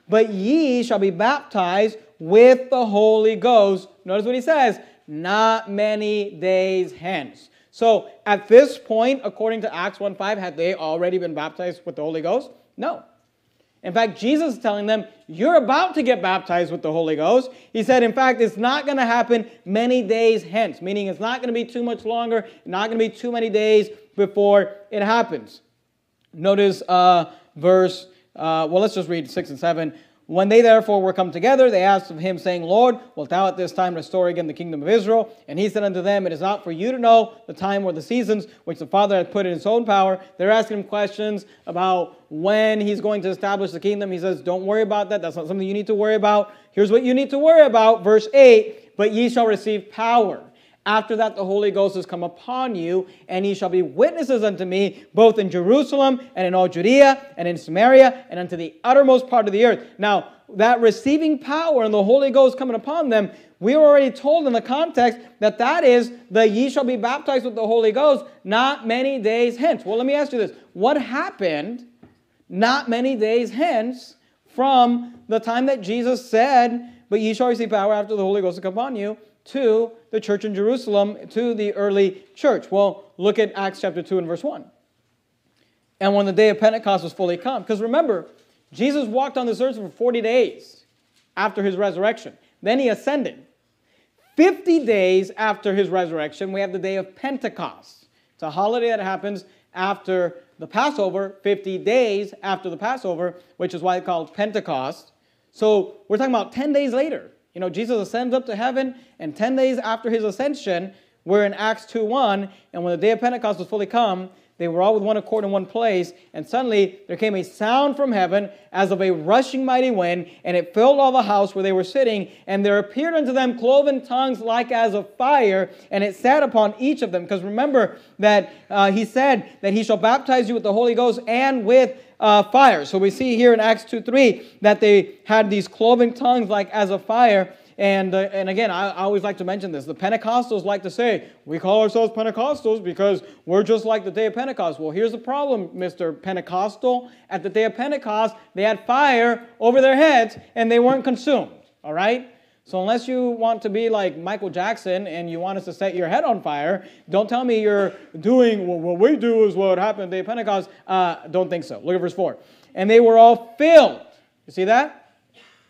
B: but ye shall be baptized with the Holy Ghost. Notice what he says not many days hence. So at this point, according to Acts 1 5, had they already been baptized with the Holy Ghost? No. In fact, Jesus is telling them, You're about to get baptized with the Holy Ghost. He said, In fact, it's not going to happen many days hence, meaning it's not going to be too much longer, not going to be too many days before it happens. Notice uh, verse, uh, well, let's just read 6 and 7. When they therefore were come together, they asked of him, saying, Lord, wilt thou at this time restore again the kingdom of Israel? And he said unto them, It is not for you to know the time or the seasons which the Father hath put in his own power. They're asking him questions about when he's going to establish the kingdom. He says, Don't worry about that. That's not something you need to worry about. Here's what you need to worry about. Verse 8 But ye shall receive power. After that, the Holy Ghost is come upon you, and ye shall be witnesses unto me, both in Jerusalem and in all Judea and in Samaria and unto the uttermost part of the earth. Now, that receiving power and the Holy Ghost coming upon them, we were already told in the context that that is the ye shall be baptized with the Holy Ghost not many days hence. Well, let me ask you this what happened not many days hence from the time that Jesus said, But ye shall receive power after the Holy Ghost has come upon you? To the church in Jerusalem, to the early church? Well, look at Acts chapter 2 and verse 1. And when the day of Pentecost was fully come, because remember, Jesus walked on this earth for 40 days after his resurrection. Then he ascended. 50 days after his resurrection, we have the day of Pentecost. It's a holiday that happens after the Passover, 50 days after the Passover, which is why it's called Pentecost. So we're talking about 10 days later. You know, Jesus ascends up to heaven, and 10 days after his ascension, we're in Acts 2 1, and when the day of Pentecost was fully come, they were all with one accord in one place, and suddenly there came a sound from heaven as of a rushing mighty wind, and it filled all the house where they were sitting. And there appeared unto them cloven tongues like as of fire, and it sat upon each of them. Because remember that uh, he said that he shall baptize you with the Holy Ghost and with uh, fire. So we see here in Acts 2 3 that they had these cloven tongues like as a fire. And, uh, and again, I, I, always like to mention this. The Pentecostals like to say, we call ourselves Pentecostals because we're just like the day of Pentecost. Well, here's the problem, Mr. Pentecostal. At the day of Pentecost, they had fire over their heads and they weren't consumed. All right? So unless you want to be like Michael Jackson and you want us to set your head on fire, don't tell me you're doing well, what we do is what happened at Pentecost. Uh, don't think so. Look at verse 4. And they were all filled. You see that?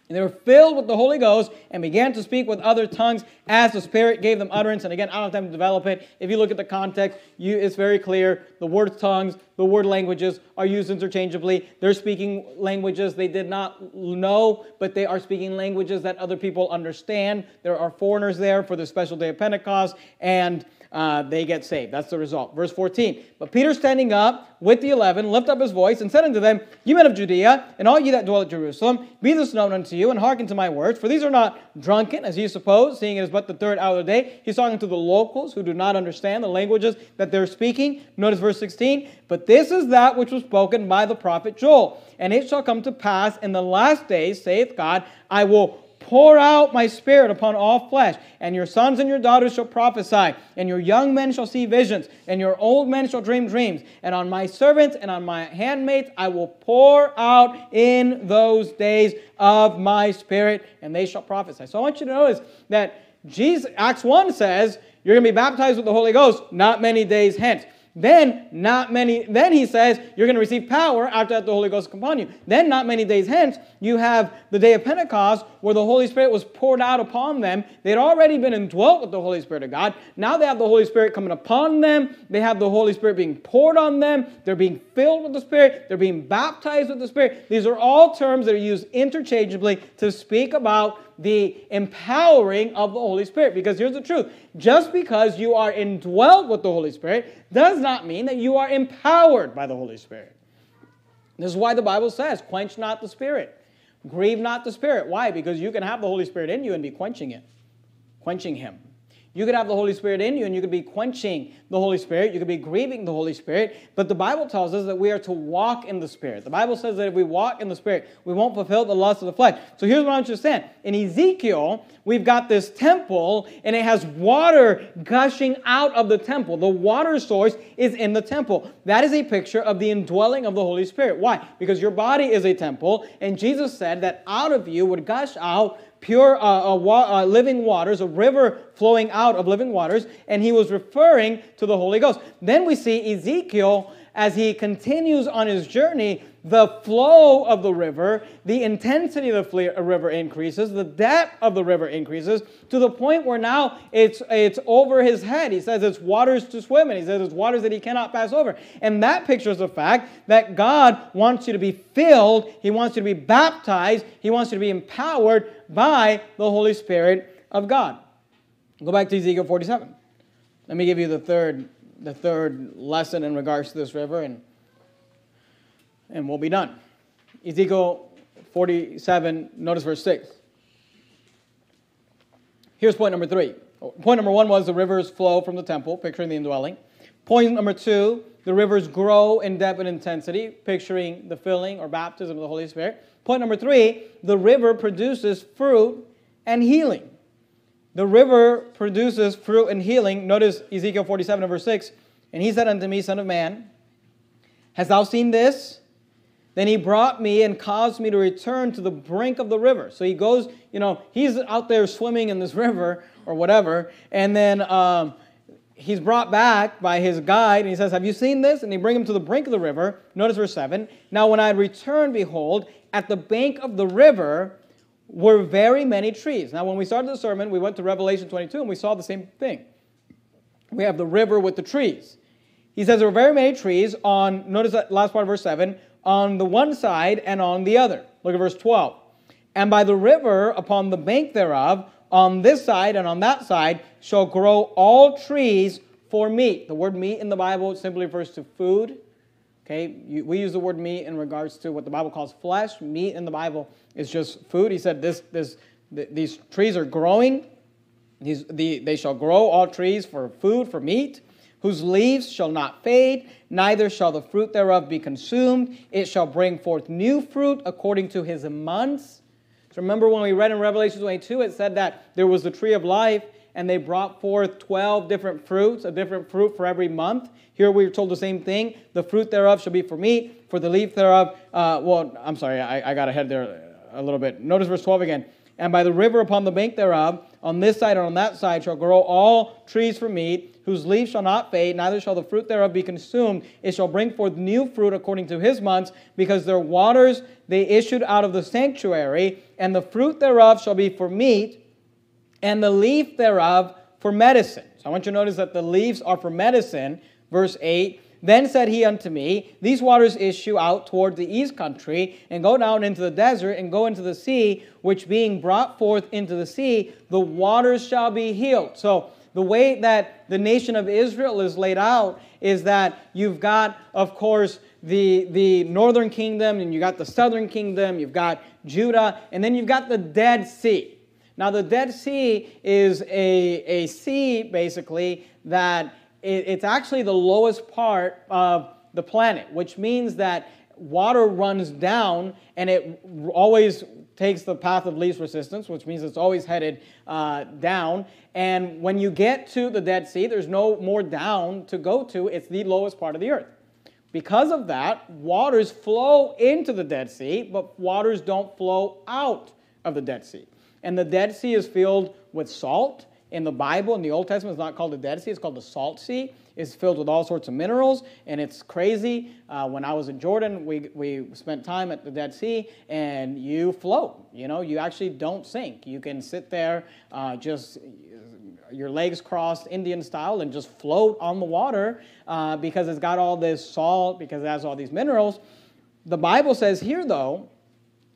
B: And they were filled with the Holy Ghost and began to speak with other tongues as the Spirit gave them utterance. And again, I don't have time to develop it. If you look at the context, you, it's very clear. The word tongues, the word languages are used interchangeably. They're speaking languages they did not know, but they are speaking languages that other people understand. There are foreigners there for the special day of Pentecost. And uh, they get saved. That's the result. Verse 14. But Peter standing up with the eleven, lifted up his voice and said unto them, You men of Judea, and all ye that dwell at Jerusalem, be this known unto you, and hearken to my words. For these are not drunken, as ye suppose, seeing it is but the third hour of the day. He's talking to the locals who do not understand the languages that they're speaking. Notice verse 16. But this is that which was spoken by the prophet Joel. And it shall come to pass in the last days, saith God, I will pour out my spirit upon all flesh, and your sons and your daughters shall prophesy, and your young men shall see visions, and your old men shall dream dreams. And on my servants and on my handmaids I will pour out in those days of my spirit, and they shall prophesy. So I want you to notice that Jesus, Acts 1 says, you're going to be baptized with the Holy Ghost not many days hence. Then, not many, then he says, you're going to receive power after that the Holy Ghost come upon you. Then, not many days hence, you have the day of Pentecost where the Holy Spirit was poured out upon them. They'd already been indwelt with the Holy Spirit of God. Now they have the Holy Spirit coming upon them. They have the Holy Spirit being poured on them. They're being filled with the Spirit. They're being baptized with the Spirit. These are all terms that are used interchangeably to speak about the empowering of the Holy Spirit. Because here's the truth just because you are indwelt with the Holy Spirit does not mean that you are empowered by the Holy Spirit. This is why the Bible says, quench not the Spirit, grieve not the Spirit. Why? Because you can have the Holy Spirit in you and be quenching it, quenching Him. You could have the Holy Spirit in you and you could be quenching the Holy Spirit. You could be grieving the Holy Spirit. But the Bible tells us that we are to walk in the Spirit. The Bible says that if we walk in the Spirit, we won't fulfill the lust of the flesh. So here's what I understand. In Ezekiel, we've got this temple and it has water gushing out of the temple. The water source is in the temple. That is a picture of the indwelling of the Holy Spirit. Why? Because your body is a temple and Jesus said that out of you would gush out pure uh, wa- uh, living waters, a river flowing out of living waters, and he was referring to the Holy Ghost. Then we see Ezekiel as he continues on his journey, the flow of the river, the intensity of the river increases, the depth of the river increases to the point where now it's, it's over his head. He says it's waters to swim in. He says it's waters that he cannot pass over. And that pictures the fact that God wants you to be filled, He wants you to be baptized, He wants you to be empowered by the Holy Spirit of God. Go back to Ezekiel 47. Let me give you the third the third lesson in regards to this river, and, and we'll be done. Ezekiel 47, notice verse 6. Here's point number three. Point number one was the rivers flow from the temple, picturing the indwelling. Point number two, the rivers grow in depth and intensity, picturing the filling or baptism of the Holy Spirit. Point number three, the river produces fruit and healing. The river produces fruit and healing. Notice Ezekiel 47 verse 6. And he said unto me, Son of man, hast thou seen this? Then he brought me and caused me to return to the brink of the river. So he goes, you know, he's out there swimming in this river or whatever. And then um, he's brought back by his guide and he says, Have you seen this? And he bring him to the brink of the river. Notice verse 7. Now, when I returned, behold, at the bank of the river, were very many trees. Now, when we started the sermon, we went to Revelation 22 and we saw the same thing. We have the river with the trees. He says there were very many trees on, notice that last part of verse 7, on the one side and on the other. Look at verse 12. And by the river upon the bank thereof, on this side and on that side, shall grow all trees for meat. The word meat in the Bible simply refers to food. Okay, we use the word meat in regards to what the Bible calls flesh. Meat in the Bible is just food. He said this, this, these trees are growing. The, they shall grow all trees for food, for meat, whose leaves shall not fade, neither shall the fruit thereof be consumed. It shall bring forth new fruit according to his months. So remember when we read in Revelation 22, it said that there was the tree of life, and they brought forth 12 different fruits, a different fruit for every month. Here we are told the same thing. The fruit thereof shall be for meat, for the leaf thereof. Uh, well, I'm sorry, I, I got ahead there a little bit. Notice verse 12 again. And by the river upon the bank thereof, on this side and on that side, shall grow all trees for meat, whose leaves shall not fade, neither shall the fruit thereof be consumed. It shall bring forth new fruit according to his months, because their waters they issued out of the sanctuary, and the fruit thereof shall be for meat, and the leaf thereof for medicine. So I want you to notice that the leaves are for medicine. Verse 8 Then said he unto me, These waters issue out toward the east country, and go down into the desert, and go into the sea, which being brought forth into the sea, the waters shall be healed. So the way that the nation of Israel is laid out is that you've got, of course, the, the northern kingdom, and you've got the southern kingdom, you've got Judah, and then you've got the Dead Sea. Now, the Dead Sea is a, a sea, basically, that it's actually the lowest part of the planet, which means that water runs down and it always takes the path of least resistance, which means it's always headed uh, down. And when you get to the Dead Sea, there's no more down to go to, it's the lowest part of the earth. Because of that, waters flow into the Dead Sea, but waters don't flow out of the Dead Sea. And the Dead Sea is filled with salt, in the Bible, in the Old Testament, it's not called the Dead Sea, it's called the Salt Sea. It's filled with all sorts of minerals, and it's crazy. Uh, when I was in Jordan, we, we spent time at the Dead Sea, and you float. You know, you actually don't sink. You can sit there uh, just your legs crossed Indian style and just float on the water uh, because it's got all this salt, because it has all these minerals. The Bible says here, though,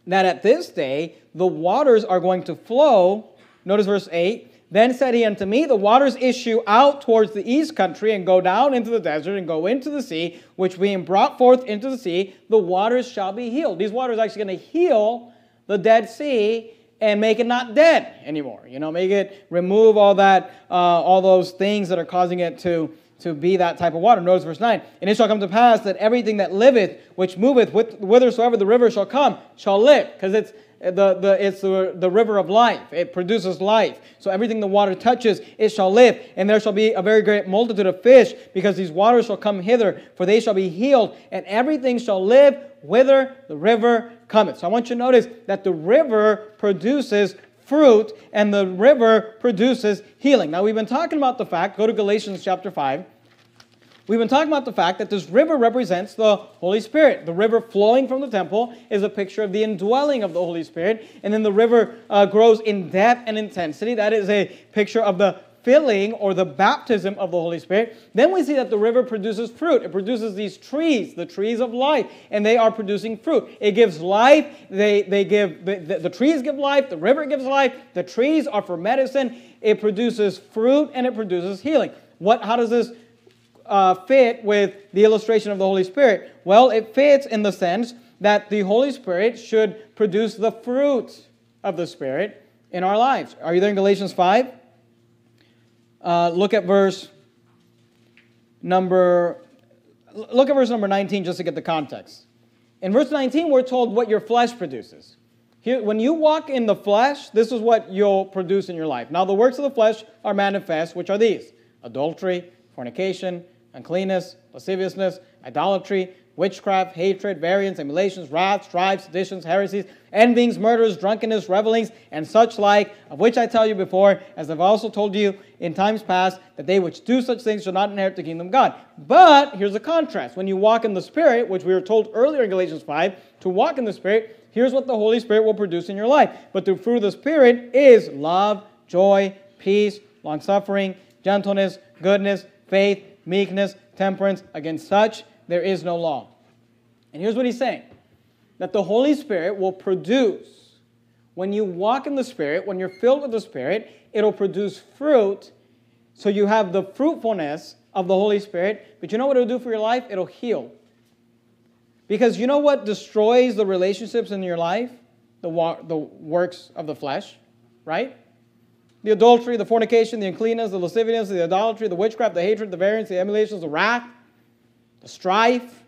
B: that at this day the waters are going to flow. Notice verse 8. Then said he unto me, The waters issue out towards the east country and go down into the desert and go into the sea, which being brought forth into the sea, the waters shall be healed. These waters are actually going to heal the Dead Sea and make it not dead anymore. You know, make it remove all that, uh, all those things that are causing it to to be that type of water. Notice verse 9. And it shall come to pass that everything that liveth, which moveth, whithersoever the river shall come, shall live. Because it's the, the, it's the, the river of life. It produces life. So everything the water touches, it shall live. And there shall be a very great multitude of fish, because these waters shall come hither, for they shall be healed, and everything shall live whither the river cometh. So I want you to notice that the river produces fruit and the river produces healing. Now we've been talking about the fact, go to Galatians chapter 5. We've been talking about the fact that this river represents the Holy Spirit. The river flowing from the temple is a picture of the indwelling of the Holy Spirit. And then the river uh, grows in depth and intensity. That is a picture of the filling or the baptism of the Holy Spirit, then we see that the river produces fruit. It produces these trees, the trees of life, and they are producing fruit. It gives life. They, they give the, the, the trees give life. The river gives life. The trees are for medicine. It produces fruit and it produces healing. What? How does this uh, fit with the illustration of the Holy Spirit? Well, it fits in the sense that the Holy Spirit should produce the fruit of the Spirit in our lives. Are you there in Galatians 5? Uh, look at verse number look at verse number 19 just to get the context. In verse 19, we're told what your flesh produces. Here, when you walk in the flesh, this is what you'll produce in your life. Now, the works of the flesh are manifest, which are these adultery, fornication, uncleanness, lasciviousness, idolatry, witchcraft, hatred, variance, emulations, wrath, strife, seditions, heresies, envyings, murders, drunkenness, revelings, and such like, of which I tell you before, as I've also told you in times past, that they which do such things shall not inherit the kingdom of God. But here's a contrast. When you walk in the Spirit, which we were told earlier in Galatians 5, to walk in the Spirit, here's what the Holy Spirit will produce in your life. But the fruit of the Spirit is love, joy, peace, long suffering, gentleness, goodness, faith, meekness, temperance. Against such there is no law. And here's what he's saying that the Holy Spirit will produce, when you walk in the Spirit, when you're filled with the Spirit, it'll produce fruit. So you have the fruitfulness of the Holy Spirit. But you know what it'll do for your life? It'll heal. Because you know what destroys the relationships in your life? The, wa- the works of the flesh, right? The adultery, the fornication, the uncleanness, the lasciviousness, the idolatry, the witchcraft, the hatred, the variance, the emulations, the wrath, the strife,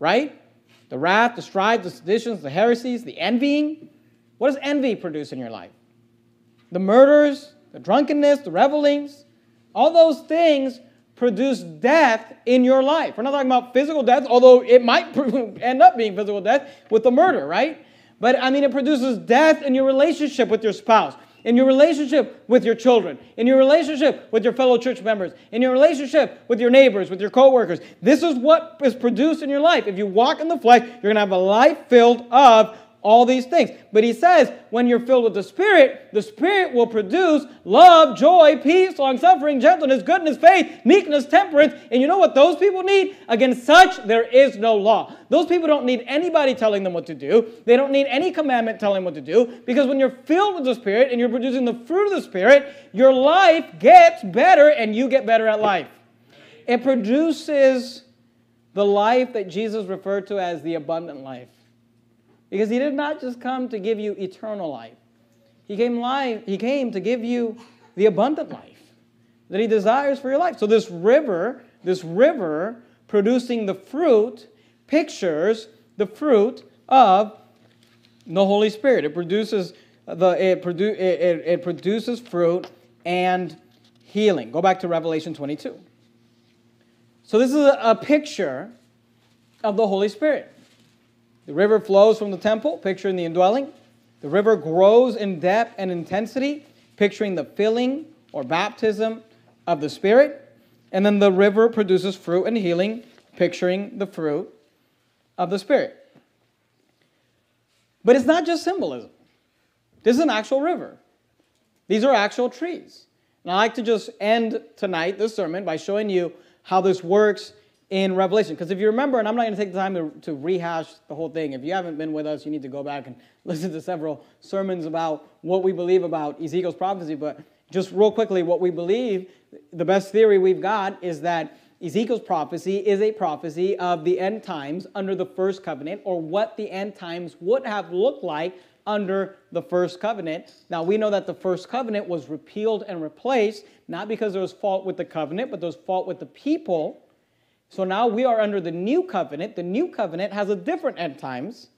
B: right? The wrath, the strife, the seditions, the heresies, the envying. What does envy produce in your life? The murders, the drunkenness, the revelings, all those things produce death in your life. We're not talking about physical death, although it might end up being physical death with the murder, right? But I mean, it produces death in your relationship with your spouse in your relationship with your children, in your relationship with your fellow church members, in your relationship with your neighbors, with your coworkers. This is what is produced in your life. If you walk in the flesh, you're going to have a life filled of all these things. But he says, when you're filled with the Spirit, the Spirit will produce love, joy, peace, long suffering, gentleness, goodness, faith, meekness, temperance. And you know what those people need? Against such, there is no law. Those people don't need anybody telling them what to do. They don't need any commandment telling them what to do. Because when you're filled with the Spirit and you're producing the fruit of the Spirit, your life gets better and you get better at life. It produces the life that Jesus referred to as the abundant life. Because he did not just come to give you eternal life. He came, life, he came to give you the abundant life that he desires for your life. So this river, this river producing the fruit pictures the fruit of the Holy Spirit. It produces the it, produ- it, it produces fruit and healing. Go back to Revelation 22. So this is a, a picture of the Holy Spirit. The river flows from the temple, picturing the indwelling. The river grows in depth and intensity, picturing the filling or baptism of the Spirit. And then the river produces fruit and healing, picturing the fruit of the Spirit. But it's not just symbolism. This is an actual river. These are actual trees. And I like to just end tonight, this sermon, by showing you how this works in Revelation. Because if you remember, and I'm not going to take the time to, to rehash the whole thing, if you haven't been with us, you need to go back and listen to several sermons about what we believe about Ezekiel's prophecy. But just real quickly, what we believe, the best theory we've got is that Ezekiel's prophecy is a prophecy of the end times under the first covenant, or what the end times would have looked like under the first covenant. Now, we know that the first covenant was repealed and replaced, not because there was fault with the covenant, but there was fault with the people. So now we are under the new covenant. The new covenant has a different end times.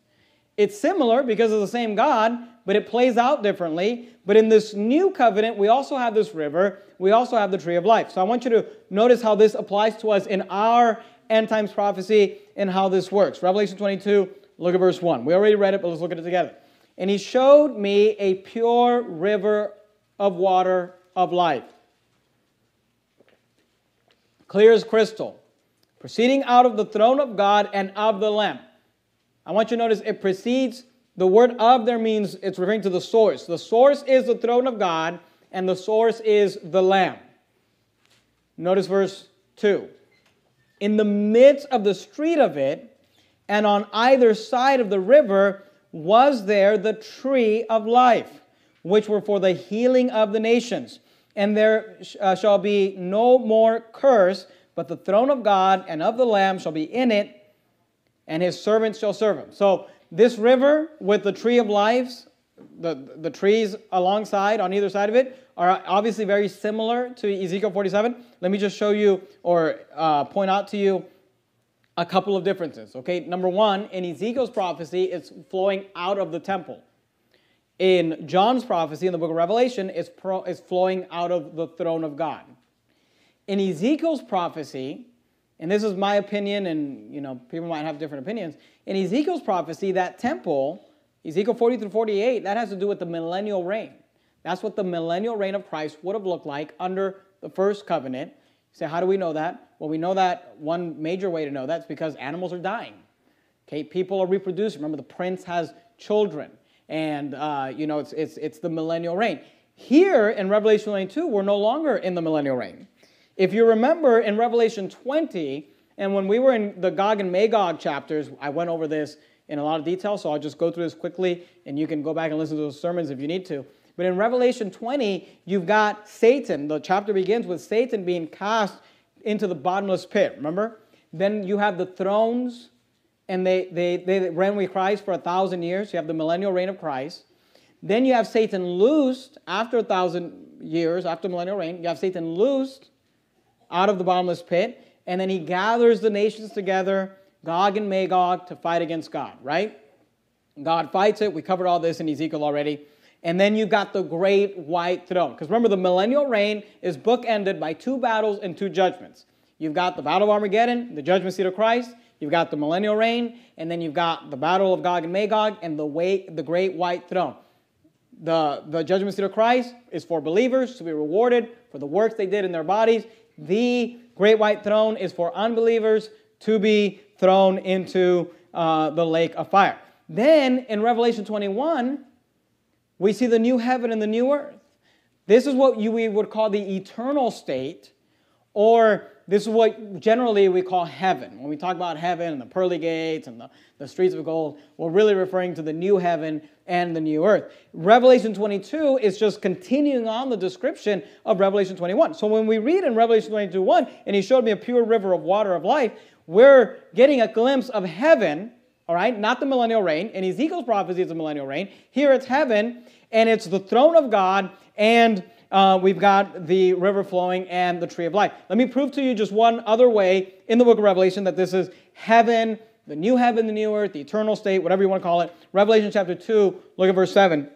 B: It's similar because of the same God, but it plays out differently. But in this new covenant, we also have this river. We also have the tree of life. So I want you to notice how this applies to us in our end times prophecy and how this works. Revelation 22, look at verse 1. We already read it, but let's look at it together. And he showed me a pure river of water of life, clear as crystal, proceeding out of the throne of God and of the Lamb. I want you to notice it precedes, the word of there means it's referring to the source. The source is the throne of God, and the source is the Lamb. Notice verse 2. In the midst of the street of it, and on either side of the river, was there the tree of life, which were for the healing of the nations. And there uh, shall be no more curse, but the throne of God and of the Lamb shall be in it, and his servants shall serve him. So this river with the tree of lives, the, the trees alongside on either side of it, are obviously very similar to Ezekiel 47. Let me just show you or uh, point out to you a couple of differences. Okay, number one, in Ezekiel's prophecy, it's flowing out of the temple. In John's prophecy in the book of Revelation, it's, pro, it's flowing out of the throne of God. In Ezekiel's prophecy, and this is my opinion, and you know, people might have different opinions. In Ezekiel's prophecy, that temple, Ezekiel 40 through 48, that has to do with the millennial reign. That's what the millennial reign of Christ would have looked like under the first covenant. Say, how do we know that? Well, we know that one major way to know that is because animals are dying. Okay, people are reproducing. Remember, the prince has children, and uh, you know it's, it's it's the millennial reign. Here in Revelation 22, we're no longer in the millennial reign. If you remember in Revelation 20, and when we were in the Gog and Magog chapters, I went over this in a lot of detail, so I'll just go through this quickly, and you can go back and listen to those sermons if you need to. But in Revelation 20, you've got Satan. The chapter begins with Satan being cast into the bottomless pit, remember? Then you have the thrones, and they, they, they reign with Christ for a thousand years. You have the millennial reign of Christ. Then you have Satan loosed after a thousand years, after millennial reign. You have Satan loosed out of the bottomless pit, and then he gathers the nations together, Gog and Magog, to fight against God, right? God fights it. We covered all this in Ezekiel already. And then you've got the great white throne. Because remember, the millennial reign is bookended by two battles and two judgments. You've got the Battle of Armageddon, the judgment seat of Christ. You've got the millennial reign, and then you've got the Battle of Gog and Magog and the, way, the great white throne. The, the judgment seat of Christ is for believers to be rewarded for the works they did in their bodies. The great white throne is for unbelievers to be thrown into uh, the lake of fire. Then in Revelation 21, we see the new heaven and the new earth. This is what you, we would call the eternal state, or this is what generally we call heaven. When we talk about heaven and the pearly gates and the, the streets of gold, we're really referring to the new heaven and the new earth. Revelation 22 is just continuing on the description of Revelation 21. So when we read in Revelation 22 1, and he showed me a pure river of water of life, we're getting a glimpse of heaven all right? Not the millennial reign. In Ezekiel's prophecy, it's a millennial reign. Here it's heaven, and it's the throne of God, and uh, we've got the river flowing and the tree of life. Let me prove to you just one other way in the book of Revelation that this is heaven, the new heaven, the new earth, the eternal state, whatever you want to call it. Revelation chapter 2, look at verse 7.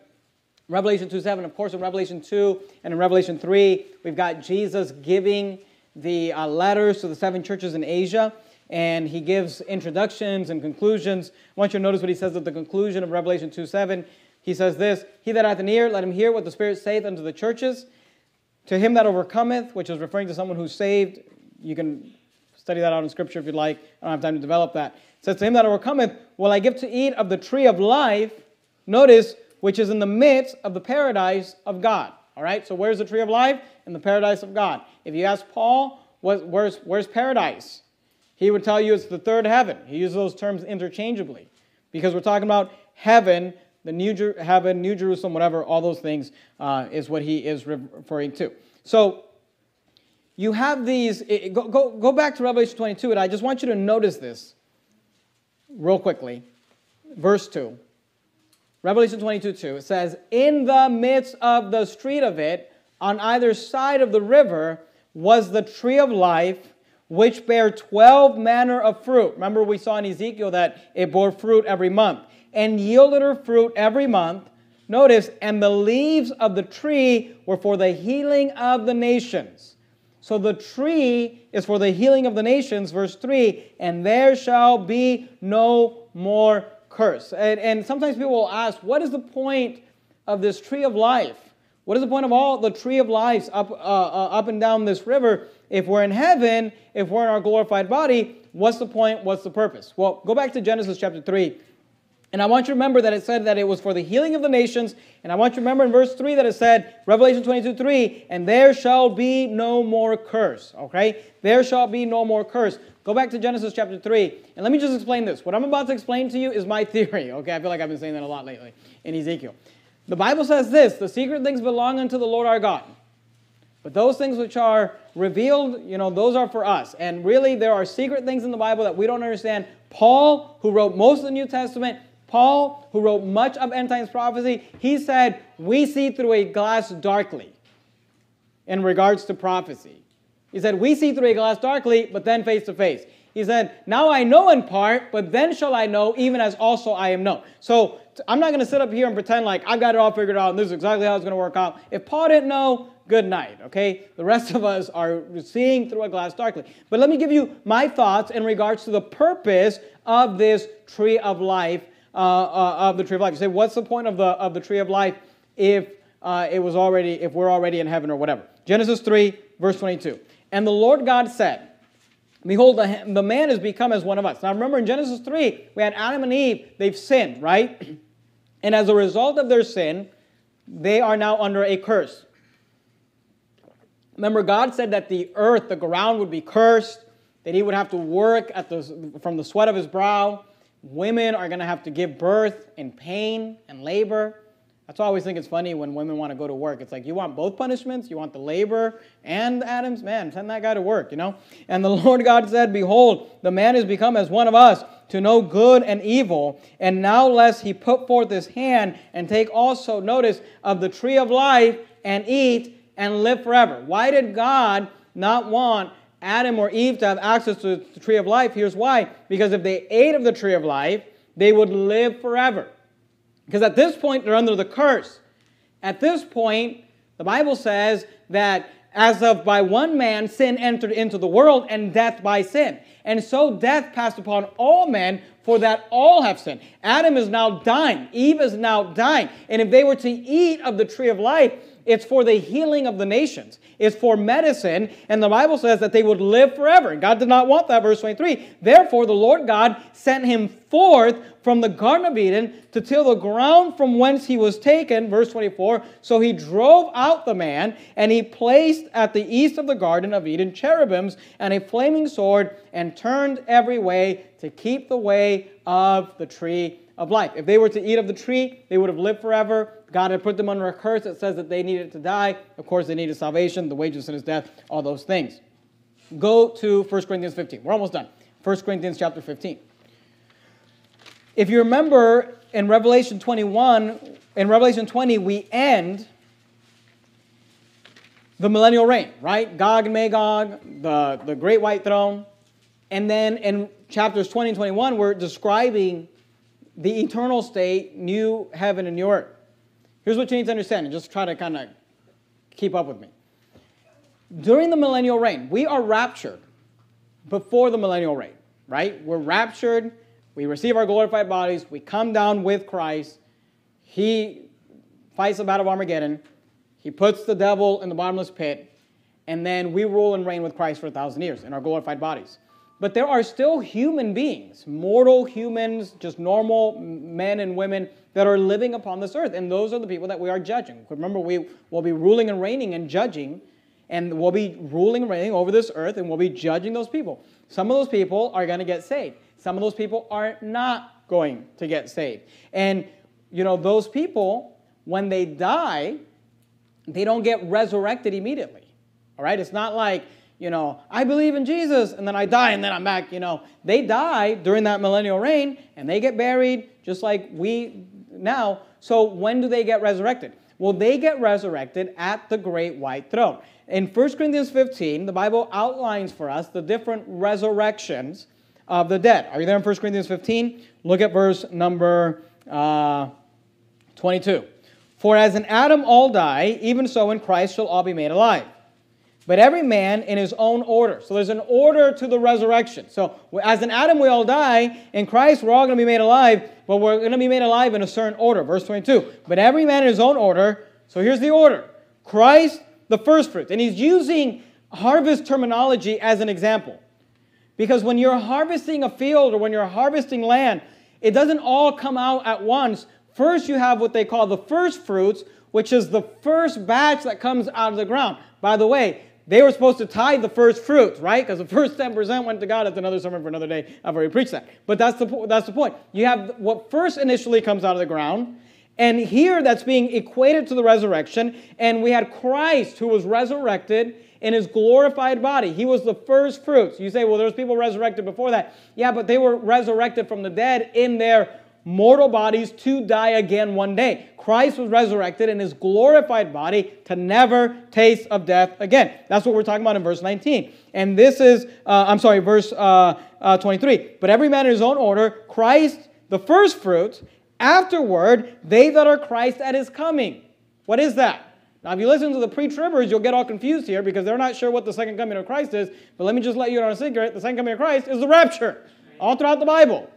B: Revelation 2 7, of course, in Revelation 2 and in Revelation 3, we've got Jesus giving the uh, letters to the seven churches in Asia and he gives introductions and conclusions. I want you to notice what he says at the conclusion of Revelation 2 7. He says this He that hath an ear, let him hear what the Spirit saith unto the churches. To him that overcometh, which is referring to someone who's saved, you can study that out in Scripture if you'd like. I don't have time to develop that. It says, To him that overcometh, will I give to eat of the tree of life, notice, which is in the midst of the paradise of God. All right, so where's the tree of life? In the paradise of God. If you ask Paul, where's, where's paradise? He would tell you it's the third heaven. He uses those terms interchangeably because we're talking about heaven, the new Jer- heaven, New Jerusalem, whatever, all those things uh, is what he is referring to. So you have these, go, go, go back to Revelation 22, and I just want you to notice this real quickly. Verse 2. Revelation 22 2. It says, In the midst of the street of it, on either side of the river, was the tree of life, which bare 12 manner of fruit. Remember, we saw in Ezekiel that it bore fruit every month, and yielded her fruit every month. Notice, and the leaves of the tree were for the healing of the nations. So the tree is for the healing of the nations, verse 3, and there shall be no more curse. And, and sometimes people will ask, what is the point of this tree of life? What is the point of all the tree of life up, uh, uh, up and down this river? If we're in heaven, if we're in our glorified body, what's the point? What's the purpose? Well, go back to Genesis chapter 3. And I want you to remember that it said that it was for the healing of the nations. And I want you to remember in verse 3 that it said, Revelation 22 3, and there shall be no more curse. Okay? There shall be no more curse. Go back to Genesis chapter 3, and let me just explain this. What I'm about to explain to you is my theory. Okay? I feel like I've been saying that a lot lately in Ezekiel. The Bible says this the secret things belong unto the Lord our God. But those things which are revealed, you know, those are for us. And really, there are secret things in the Bible that we don't understand. Paul, who wrote most of the New Testament, Paul, who wrote much of end times prophecy, he said, We see through a glass darkly in regards to prophecy. He said, We see through a glass darkly, but then face to face. He said, Now I know in part, but then shall I know, even as also I am known. So I'm not going to sit up here and pretend like I've got it all figured out and this is exactly how it's going to work out. If Paul didn't know, good night, okay? The rest of us are seeing through a glass darkly. But let me give you my thoughts in regards to the purpose of this tree of life uh, uh, of the tree of life. You say, what's the point of the of the tree of life if uh, it was already if we're already in heaven or whatever? Genesis three verse twenty two. And the Lord God said, Behold, the, the man has become as one of us. Now remember in Genesis 3, we had Adam and Eve, they've sinned, right? And as a result of their sin, they are now under a curse. Remember, God said that the earth, the ground would be cursed, that he would have to work at the, from the sweat of his brow, Women are going to have to give birth in pain and labor. That's why I always think it's funny when women want to go to work. It's like, you want both punishments? You want the labor and the Adam's? Man, send that guy to work, you know? And the Lord God said, Behold, the man is become as one of us to know good and evil. And now, lest he put forth his hand and take also notice of the tree of life and eat and live forever. Why did God not want Adam or Eve to have access to the tree of life. Here's why. Because if they ate of the tree of life, they would live forever. Because at this point, they're under the curse. At this point, the Bible says that as of by one man, sin entered into the world, and death by sin. And so death passed upon all men, for that all have sinned. Adam is now dying. Eve is now dying. And if they were to eat of the tree of life, it's for the healing of the nations. It's for medicine. And the Bible says that they would live forever. And God did not want that, verse 23. Therefore, the Lord God sent him forth from the Garden of Eden to till the ground from whence he was taken, verse 24. So he drove out the man, and he placed at the east of the Garden of Eden cherubims and a flaming sword, and turned every way to keep the way of the tree of life. If they were to eat of the tree, they would have lived forever. God had put them under a curse that says that they needed to die. Of course, they needed salvation. The wages of sin is death, all those things. Go to 1 Corinthians 15. We're almost done. 1 Corinthians chapter 15. If you remember in Revelation 21, in Revelation 20, we end the millennial reign, right? Gog and Magog, the, the great white throne. And then in chapters 20 and 21, we're describing the eternal state, new heaven and new earth. Here's what you need to understand, and just try to kind of keep up with me. During the millennial reign, we are raptured before the millennial reign, right? We're raptured, we receive our glorified bodies, we come down with Christ, He fights the battle of Armageddon, He puts the devil in the bottomless pit, and then we rule and reign with Christ for a thousand years in our glorified bodies. But there are still human beings, mortal humans, just normal men and women that are living upon this earth. And those are the people that we are judging. Remember, we will be ruling and reigning and judging, and we'll be ruling and reigning over this earth, and we'll be judging those people. Some of those people are going to get saved, some of those people are not going to get saved. And, you know, those people, when they die, they don't get resurrected immediately. All right? It's not like, you know, I believe in Jesus and then I die and then I'm back. You know, they die during that millennial reign and they get buried just like we now. So when do they get resurrected? Well, they get resurrected at the great white throne. In 1 Corinthians 15, the Bible outlines for us the different resurrections of the dead. Are you there in 1 Corinthians 15? Look at verse number uh, 22. For as in Adam all die, even so in Christ shall all be made alive but every man in his own order. So there's an order to the resurrection. So as in Adam we all die, in Christ we're all going to be made alive, but we're going to be made alive in a certain order. Verse 22. But every man in his own order. So here's the order Christ, the first fruits. And he's using harvest terminology as an example. Because when you're harvesting a field or when you're harvesting land, it doesn't all come out at once. First, you have what they call the first fruits, which is the first batch that comes out of the ground. By the way, they were supposed to tithe the first fruits, right? Because the first 10% went to God. That's another sermon for another day. I've already preached that. But that's the, that's the point. You have what first initially comes out of the ground, and here that's being equated to the resurrection. And we had Christ who was resurrected in his glorified body. He was the first fruits. You say, well, there's people resurrected before that. Yeah, but they were resurrected from the dead in their mortal bodies to die again one day. Christ was resurrected in his glorified body to never taste of death again. That's what we're talking about in verse 19. And this is, uh, I'm sorry, verse uh, uh, 23. But every man in his own order, Christ the first fruits, afterward, they that are Christ at his coming. What is that? Now, if you listen to the pre tribbers, you'll get all confused here because they're not sure what the second coming of Christ is. But let me just let you know a secret the second coming of Christ is the rapture, all throughout the Bible.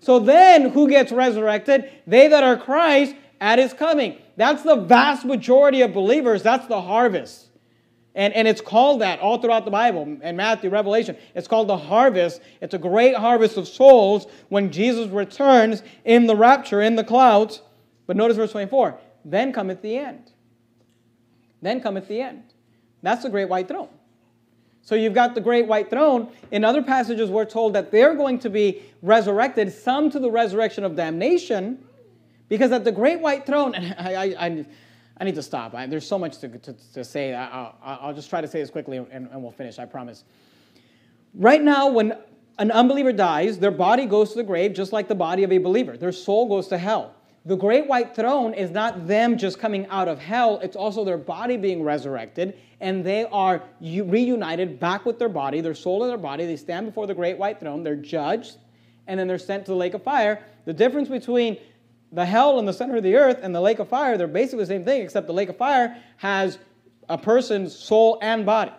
B: So then, who gets resurrected? They that are Christ at his coming. That's the vast majority of believers. That's the harvest. And, and it's called that all throughout the Bible and Matthew, Revelation. It's called the harvest. It's a great harvest of souls when Jesus returns in the rapture, in the clouds. But notice verse 24 then cometh the end. Then cometh the end. That's the great white throne. So you've got the great white throne. In other passages, we're told that they're going to be resurrected, some to the resurrection of damnation, because at the great white throne, and I, I, I need to stop. I, there's so much to, to, to say. I, will just try to say this quickly and, and we'll finish, I promise. Right now, when an unbeliever dies, their body goes to the grave just like the body of a believer. Their soul goes to hell. The great white throne is not them just coming out of hell, it's also their body being resurrected, and they are reunited back with their body, their soul and their body. They stand before the great white throne, they're judged, and then they're sent to the lake of fire. The difference between the hell in the center of the earth and the lake of fire, they're basically the same thing, except the lake of fire has a person's soul and body.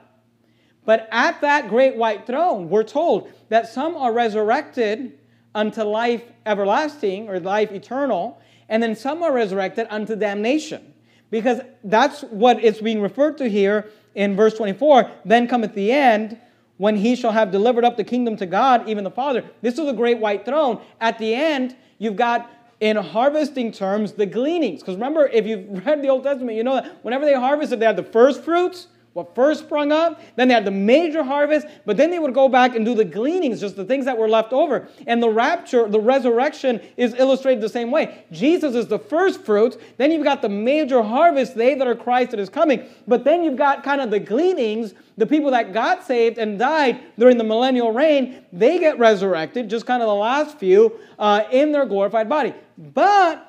B: But at that great white throne, we're told that some are resurrected unto life everlasting or life eternal, and then some are resurrected unto damnation. Because that's what it's being referred to here in verse 24. Then cometh the end when he shall have delivered up the kingdom to God, even the Father. This is a great white throne. At the end, you've got in harvesting terms the gleanings. Because remember, if you've read the Old Testament, you know that whenever they harvested, they had the first fruits what first sprung up. Then they had the major harvest, but then they would go back and do the gleanings, just the things that were left over. And the rapture, the resurrection is illustrated the same way. Jesus is the first fruits. Then you've got the major harvest, they that are Christ that is coming. But then you've got kind of the gleanings, the people that got saved and died during the millennial reign. They get resurrected, just kind of the last few, uh, in their glorified body. But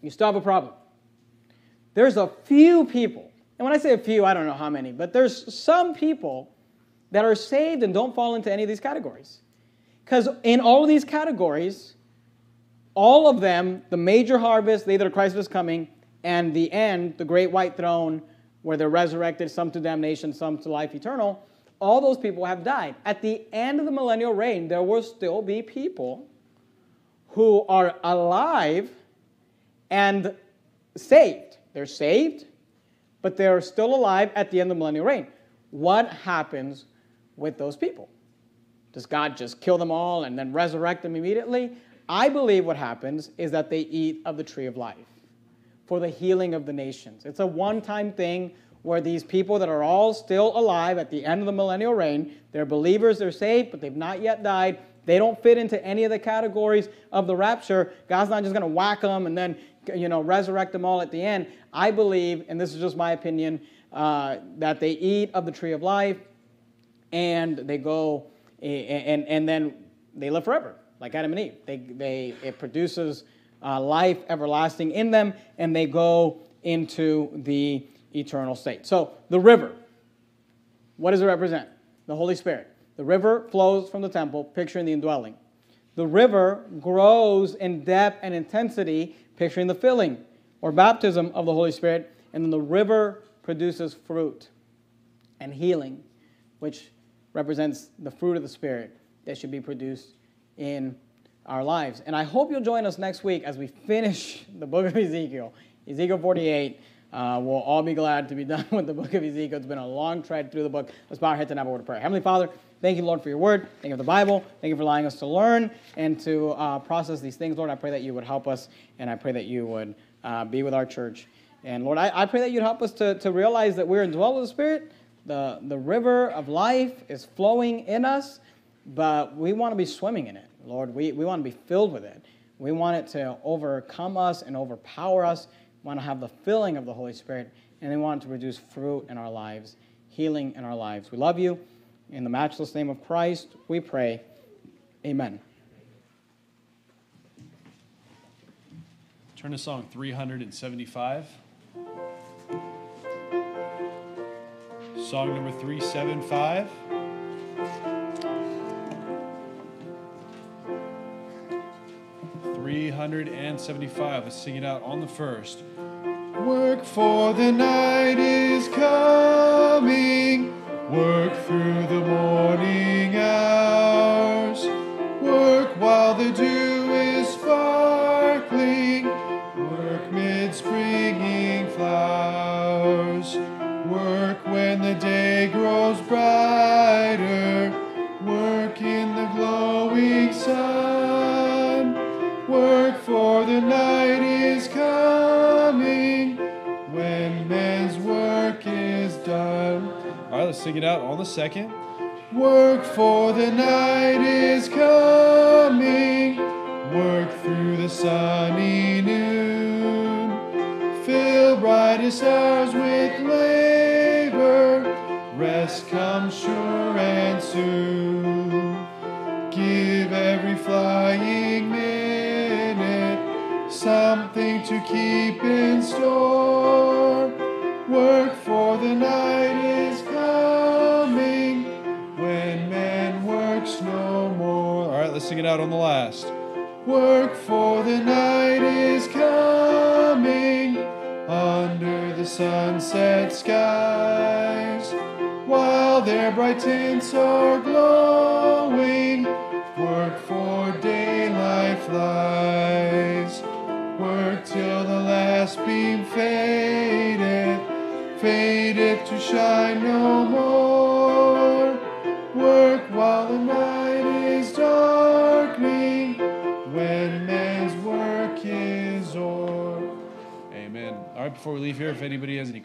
B: you still have a problem. There's a few people and when I say a few, I don't know how many, but there's some people that are saved and don't fall into any of these categories. Because in all of these categories, all of them, the major harvest, that are Christ is coming, and the end, the great white throne, where they're resurrected, some to damnation, some to life eternal, all those people have died. At the end of the millennial reign, there will still be people who are alive and saved. They're saved, but they're still alive at the end of the millennial reign. What happens with those people? Does God just kill them all and then resurrect them immediately? I believe what happens is that they eat of the tree of life for the healing of the nations. It's a one time thing where these people that are all still alive at the end of the millennial reign, they're believers, they're saved, but they've not yet died. They don't fit into any of the categories of the rapture. God's not just going to whack them and then you know resurrect them all at the end. I believe, and this is just my opinion, uh, that they eat of the tree of life and they go and, and then they live forever, like Adam and Eve. They, they, it produces uh, life everlasting in them, and they go into the eternal state. So the river, what does it represent? The Holy Spirit. The river flows from the temple, picturing the indwelling. The river grows in depth and intensity, picturing the filling or baptism of the Holy Spirit. And then the river produces fruit and healing, which represents the fruit of the Spirit that should be produced in our lives. And I hope you'll join us next week as we finish the book of Ezekiel, Ezekiel 48. Uh, we'll all be glad to be done with the book of Ezekiel. It's been a long tread through the book. Let's bow our heads and have a word of prayer. Heavenly Father, thank you, Lord, for your word. Thank you for the Bible. Thank you for allowing us to learn and to uh, process these things. Lord, I pray that you would help us, and I pray that you would uh, be with our church. And Lord, I, I pray that you'd help us to, to realize that we're indwelt with the Spirit the, the river of life is flowing in us, but we want to be swimming in it, Lord. We, we want to be filled with it. We want it to overcome us and overpower us. We want to have the filling of the Holy Spirit, and we want it to produce fruit in our lives, healing in our lives. We love you. In the matchless name of Christ, we pray. Amen.
A: Turn to song 375. Song number 375. Three hundred and seventy-five. Let's sing it out on the first. Work for the night is coming. Work sing it out on the second. Work for the night is coming.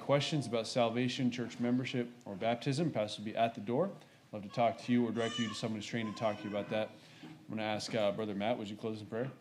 A: Questions about salvation, church membership, or baptism, Pastor will be at the door. Love to talk to you or direct you to someone who's trained to talk to you about that. I'm going to ask uh, Brother Matt, would you close in prayer?